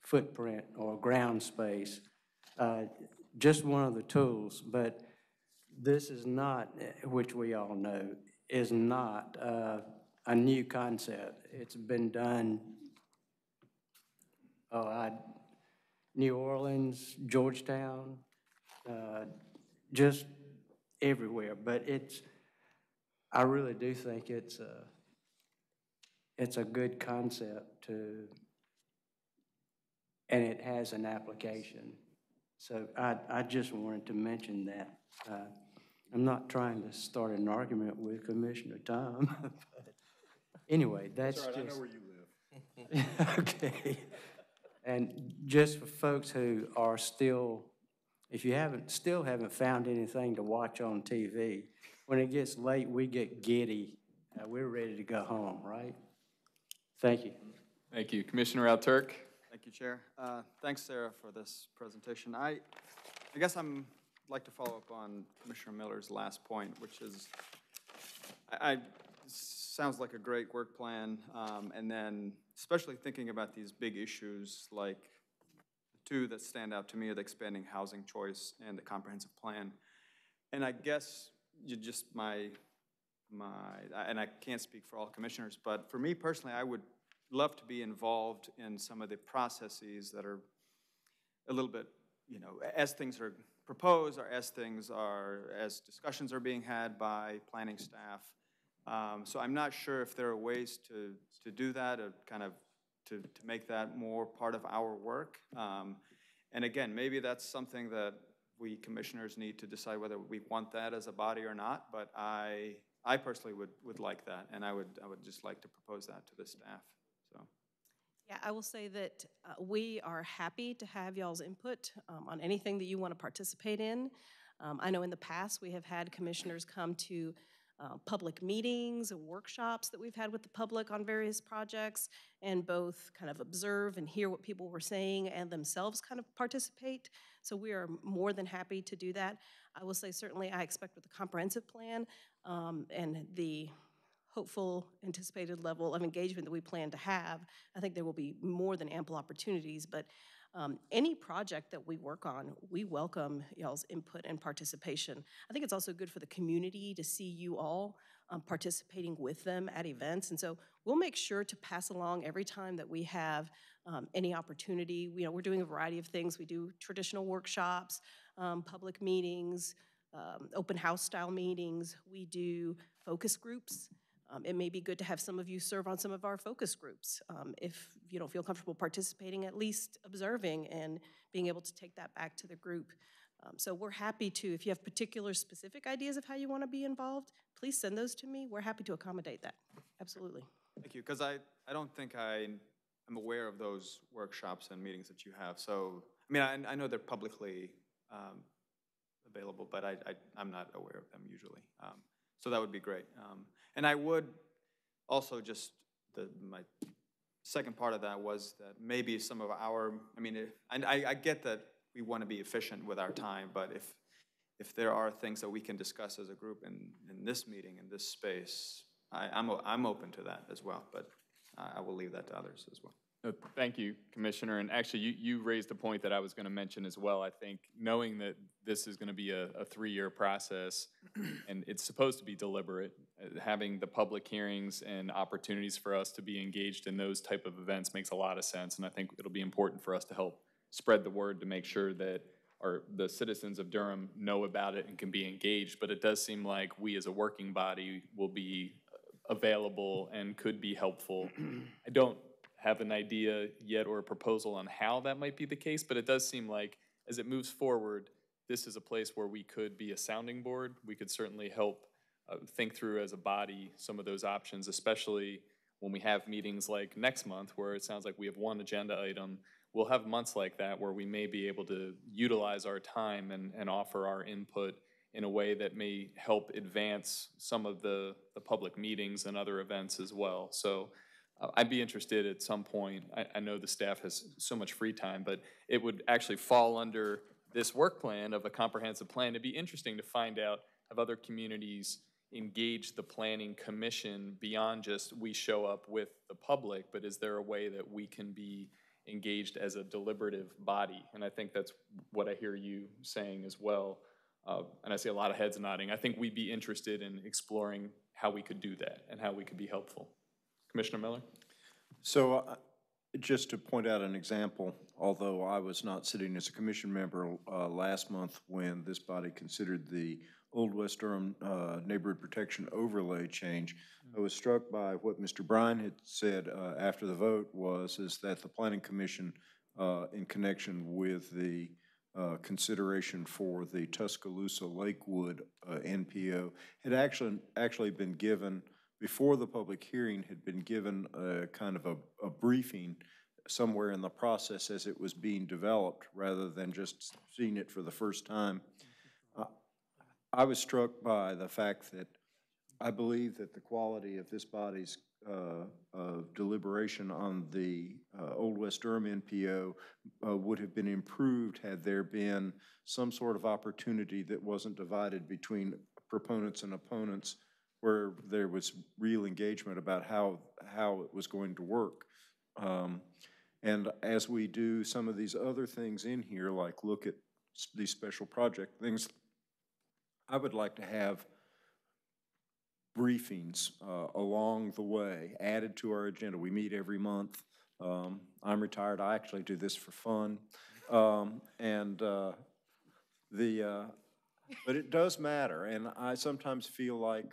footprint or ground space. Uh, Just one of the tools, but this is not, which we all know, is not uh, a new concept. It's been done, oh, I, New Orleans, Georgetown, uh, just everywhere. But it's, I really do think it's a, it's a good concept to, and it has an application. So I, I just wanted to mention that. Uh, I'm not trying to start an argument with Commissioner Tom, but anyway, that's right, I just. know where you live. Okay. And just for folks who are still, if you haven't, still haven't found anything to watch on TV, when it gets late, we get giddy. Uh, We're ready to go home, right? Thank you. Thank you. Commissioner Alturk? Thank you, Chair. Uh, Thanks, Sarah, for this presentation. I, I guess I'm, like to follow up on Commissioner Miller's last point, which is, I, I- sounds like a great work plan, um, and then especially thinking about these big issues like the two that stand out to me are the expanding housing choice and the comprehensive plan. And I guess you just, my, my, and I can't speak for all commissioners, but for me personally, I would love to be involved in some of the processes that are a little bit, you know, as things are proposed or as things are, as discussions are being had by planning staff. Um, so I'm not sure if there are ways to, to do that or kind of to, to make that more part of our work. Um, and again, maybe that's something that we commissioners need to decide whether we want that as a body or not, but I, I personally would, would like that, and I would, I would just like to propose that to the staff. Yeah, I will say that uh, we are happy to have y'all's input um, on anything that you want to participate in. Um, I know in the past, we have had commissioners come to uh, public meetings and workshops that we've had with the public on various projects and both kind of observe and hear what people were saying and themselves kind of participate. So we are more than happy to do that. I will say certainly I expect with the comprehensive plan um, and the hopeful anticipated level of engagement that we plan to have, I think there will be more than ample opportunities. But um, any project that we work on, we welcome y'all's input and participation. I think it's also good for the community to see you all um, participating with them at events. And so we'll make sure to pass along every time that we have um, any opportunity. You know, we're doing a variety of things. We do traditional workshops, um, public meetings, um, open house style meetings. We do focus groups. Um, it may be good to have some of you serve on some of our focus groups. Um, if you don't feel comfortable participating, at least observing and being able to take that back to the group. Um, so we're happy to, if you have particular specific ideas of how you want to be involved, please send those to me. We're happy to accommodate that. Absolutely. Thank you, because I, I don't think I am aware of those workshops and meetings that you have. So, I mean, I, I know they're publicly um, available, but I, I, I'm not aware of them usually. Um, So that would be great. And I would also just, the, my second part of that was that maybe some of our, I mean, if- and I, I get that we want to be efficient with our time, but if, if there are things that we can discuss as a group in, in this meeting, in this space, I, I'm, o- I'm open to that as well, but I I will leave that to others as well. Uh, Thank you, Commissioner. And actually, you, you raised a point that I was going to mention as well. I think knowing that this is going to be a, a three-year process, and it's supposed to be deliberate, uh, having the public hearings and opportunities for us to be engaged in those type of events makes a lot of sense. And I think it'll be important for us to help spread the word to make sure that our, the citizens of Durham know about it and can be engaged. But it does seem like we as a working body will be available and could be helpful. I don't have an idea yet or a proposal on how that might be the case, but it does seem like as it moves forward, this is a place where we could be a sounding board. We could certainly help uh, think through as a body some of those options, especially when we have meetings like next month where it sounds like we have one agenda item. We'll have months like that where we may be able to utilize our time and, and offer our input in a way that may help advance some of the, the public meetings and other events as well. So I'd be interested at some point, I, I know the staff has so much free time, but it would actually fall under this work plan of a comprehensive plan. It'd be interesting to find out, have other communities engaged the planning commission beyond just we show up with the public, but is there a way that we can be engaged as a deliberative body? And I think that's what I hear you saying as well. Uh, and I see a lot of heads nodding. I think we'd be interested in exploring how how we could do that and how we could be helpful. Commissioner Miller? So, uh, just to point out an example, although I was not sitting as a commission member uh, last month when this body considered the Old West Durham uh, Neighborhood Protection Overlay change, I was struck by what Mr. Bryan had said uh, after the vote was, is that the Planning Commission, uh, in connection with the uh, consideration for the Tuscaloosa Lakewood uh, NPO, had actually, actually been given before the public hearing, had been given a kind of a, a briefing somewhere in the process as it was being developed, rather than just seeing it for the first time. Uh, I was struck by the fact that I believe that the quality of this body's uh, uh, deliberation on the uh, Old West Durham NPO uh, would have been improved had there been some sort of opportunity that wasn't divided between proponents and opponents where there was real engagement about how, how it was going to work. Um, and as we do some of these other things in here, like look at these special project things, I would like to have briefings uh, along the way added to our agenda. We meet every month. Um, I'm retired. I actually do this for fun. Um, and uh, the, uh, but it does matter. And I sometimes feel like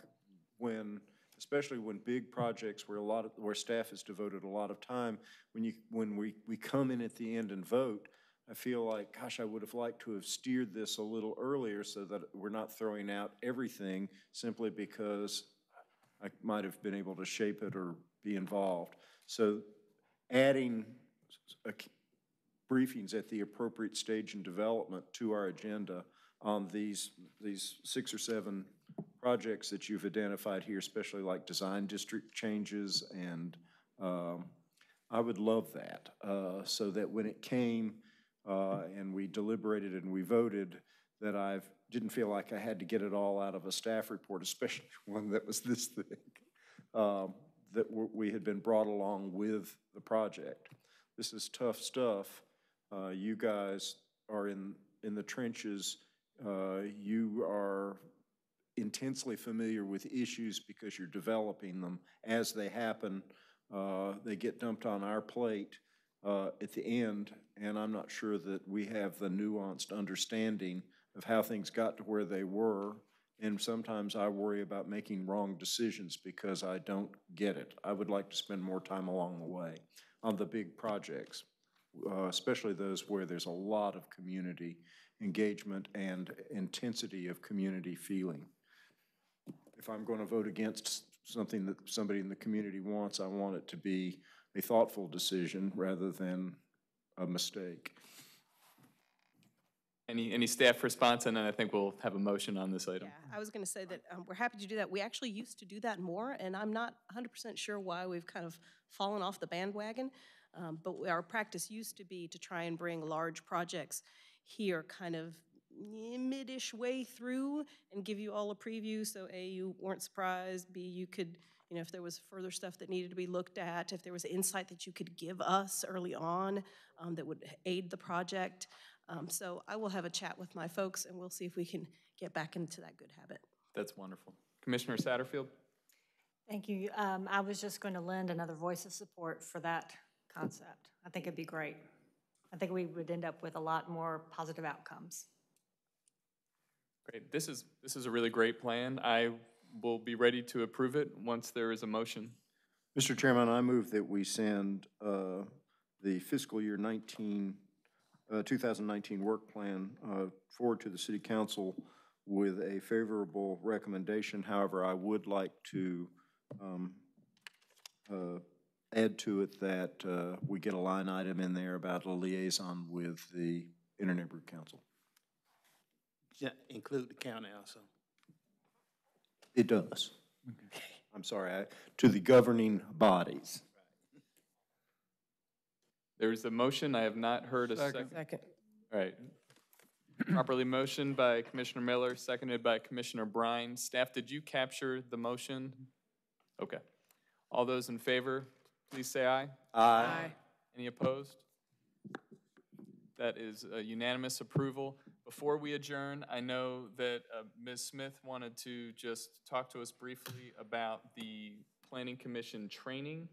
when, especially when big projects where a lot of, where staff has devoted a lot of time, when you, when we, we come in at the end and vote, I feel like, gosh, I would have liked to have steered this a little earlier so that we're not throwing out everything simply because I might have been able to shape it or be involved. So adding a briefings at the appropriate stage in development to our agenda on these, these six or seven projects that you've identified here, especially like design district changes, and um, I would love that, uh, so that when it came uh, and we deliberated and we voted, that I didn't feel like I had to get it all out of a staff report, especially one that was this thick, um, that we had been brought along with the project. This is tough stuff. Uh, You guys are in, in the trenches. Uh, You are intensely familiar with issues because you're developing them as they happen. Uh, They get dumped on our plate uh, at the end, and I'm not sure that we have the nuanced understanding of how things got to where they were. And sometimes I worry about making wrong decisions because I don't get it. I would like to spend more time along the way on the big projects, uh, especially those where there's a lot of community engagement and intensity of community feeling. If I'm going to vote against something that somebody in the community wants, I want it to be a thoughtful decision rather than a mistake. Any, any staff response, and then I think we'll have a motion on this item. Yeah, I was going to say that um, we're happy to do that. We actually used to do that more, and I'm not 100% sure why we've kind of fallen off the bandwagon. Um, But we- our practice used to be to try and bring large projects here kind of mid-ish way through and give you all a preview, so A, you weren't surprised, B, you could, you know, if there was further stuff that needed to be looked at, if there was insight that you could give us early on um, that would aid the project. Um, So I will have a chat with my folks, and we'll see if we can get back into that good habit. That's wonderful. Commissioner Satterfield? Thank you. Um, I was just going to lend another voice of support for that concept. I think it'd be great. I think we would end up with a lot more positive outcomes. Great. This is, this is a really great plan. I will be ready to approve it once there is a motion. Mr. Chairman, I move that we send uh, the fiscal year 19, uh, 2019 work plan uh, forward to the city council with a favorable recommendation. However, I would like to um, uh, add to it that uh, we get a line item in there about a liaison with the Interneighborhood Council. Yeah, include the county also. It does. I'm sorry, I- to the governing bodies. There's a motion. I have not heard a second. Second. All right. Properly motioned by Commissioner Miller, seconded by Commissioner Brine. Staff, did you capture the motion? Okay. All those in favor, please say aye. Aye. Any opposed? That is a unanimous approval. Before we adjourn, I know that uh, Ms. Smith wanted to just talk to us briefly about the Planning Commission training,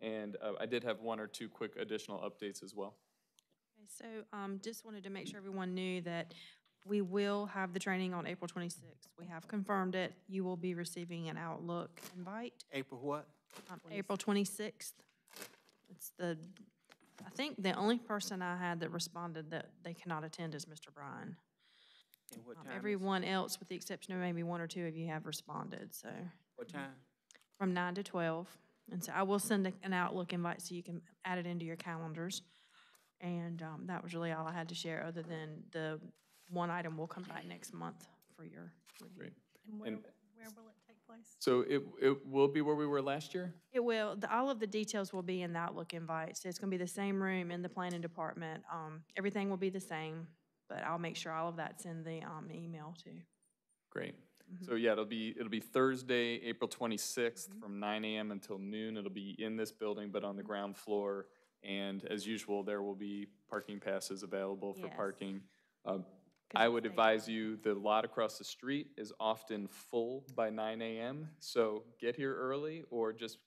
and uh, I did have one or two quick additional updates as well. Okay, So, um, just wanted to make sure everyone knew that we will have the training on April twenty-sixth. We have confirmed it. You will be receiving an Outlook invite, April what? um, April twenty-sixth. It's the, I think the only person I had that responded that they cannot attend is Mr. Bryan. And what Um, time? is- Everyone else, with the exception of maybe one or two of you, have responded, so, What time? from nine to twelve. And so I will send a- an Outlook invite so you can add it into your calendars. And, um, that was really all I had to share, other than the one item will come back next month for your review. Great. And where, And- where will it take place? So it, it will be where we were last year? It will, the, all of the details will be in the Outlook invite, so it's gonna be the same room in the planning department. Um, everything will be the same, but I'll make sure all of that's in the, um, email too. Great. Mm-hmm. So yeah, it'll be, it'll be Thursday, April 26th, from 9 AM until noon. It'll be in this building, but on the ground floor. And as usual, there will be parking passes available for Yes. parking. Um, I would advise you, the lot across the street is often full by 9 AM. So get here early or just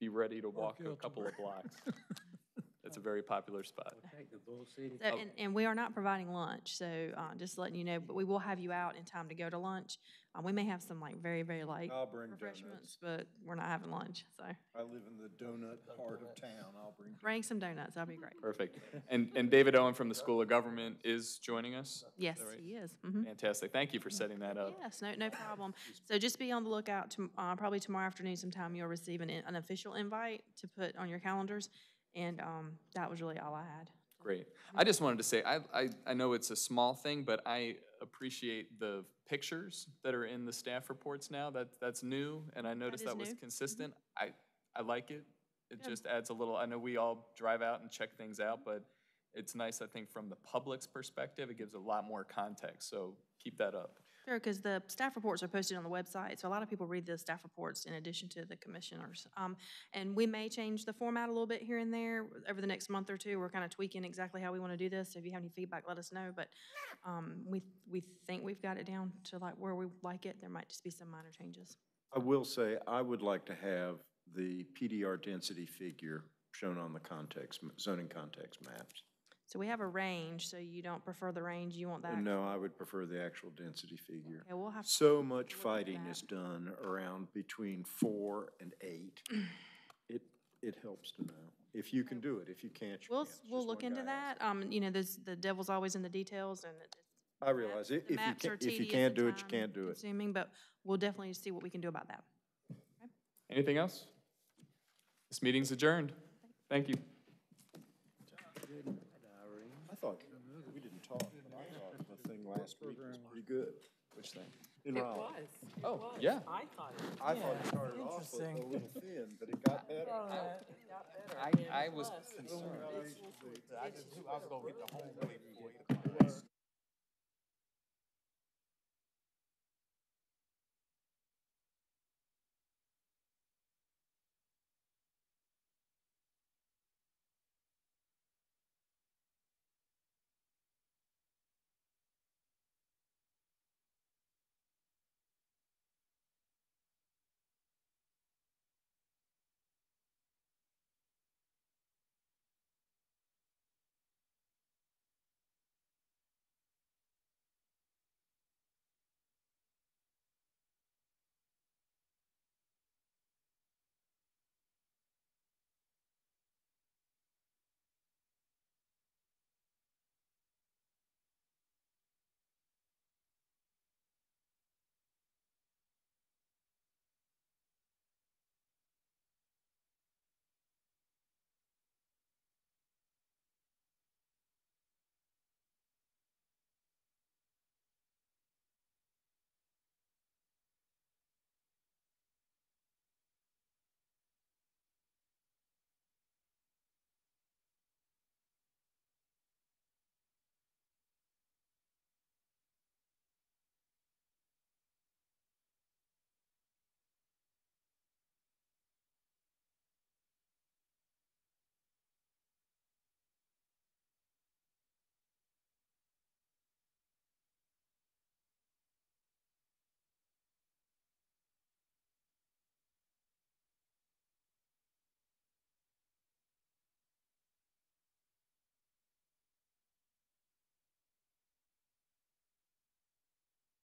be ready to walk a couple of blocks. It's a very popular spot. Take the Bull City. So, and, and we are not providing lunch, so, uh, just letting you know, but we will have you out in time to go to lunch. Uh, we may have some like very, very light I'll bring refreshments, but we're not having lunch, so. I live in the donut part of town, I'll bring. Bring some donuts, that'll be great. Perfect. And, and David Owens from the School of Government is joining us? Yes, Is that right? he is. Mhm. Fantastic. Thank you for setting that up. Yes, no, no problem. So just be on the lookout, to, uh, probably tomorrow afternoon sometime, you'll receive an, an official invite to put on your calendars. And, um, that was really all I had. Great. I just wanted to say, I, I, I know it's a small thing, but I appreciate the pictures that are in the staff reports now. That, that's new, and I noticed is that was new. Mm-hmm. consistent. I, I like it. It just adds a little, I know we all drive out and check things out, but it's nice, I think, from the public's perspective, it gives a lot more context, so keep that up. Sure, because the staff reports are posted on the website, so a lot of people read the staff reports in addition to the commissioners. Um, and we may change the format a little bit here and there over the next month or two. We're kind of tweaking exactly how we want to do this. So if you have any feedback, let us know. But, um, we, we think we've got it down to like where we like it. There might just be some minor changes. I will say, I would like to have the PDR density figure shown on the context, zoning context maps. So we have a range, so you don't prefer the range, you want that? No, I would prefer the actual density figure. Okay, we'll have to So much fighting is done around between four and eight. It, it helps to know. If you can do it, if you can't, you We'll, can't. It's we'll just look one into guy. that. Um, you know, there's, the devil's always in the details and it- I realize, it. the if you maps are can't, if you tedious can't and do it, you time can't do it. Consuming, but we'll definitely see what we can do about that. Anything else? This meeting's adjourned. Thank you. I thought, we didn't talk, but I thought the thing last week was pretty good. Which thing? In It Raleigh. was. It Oh, was. yeah. I thought it I thought it started off with a Interesting. little thin, but it got better. Oh, I, I was concerned. I just I was gonna get the whole plate before eight o'clock.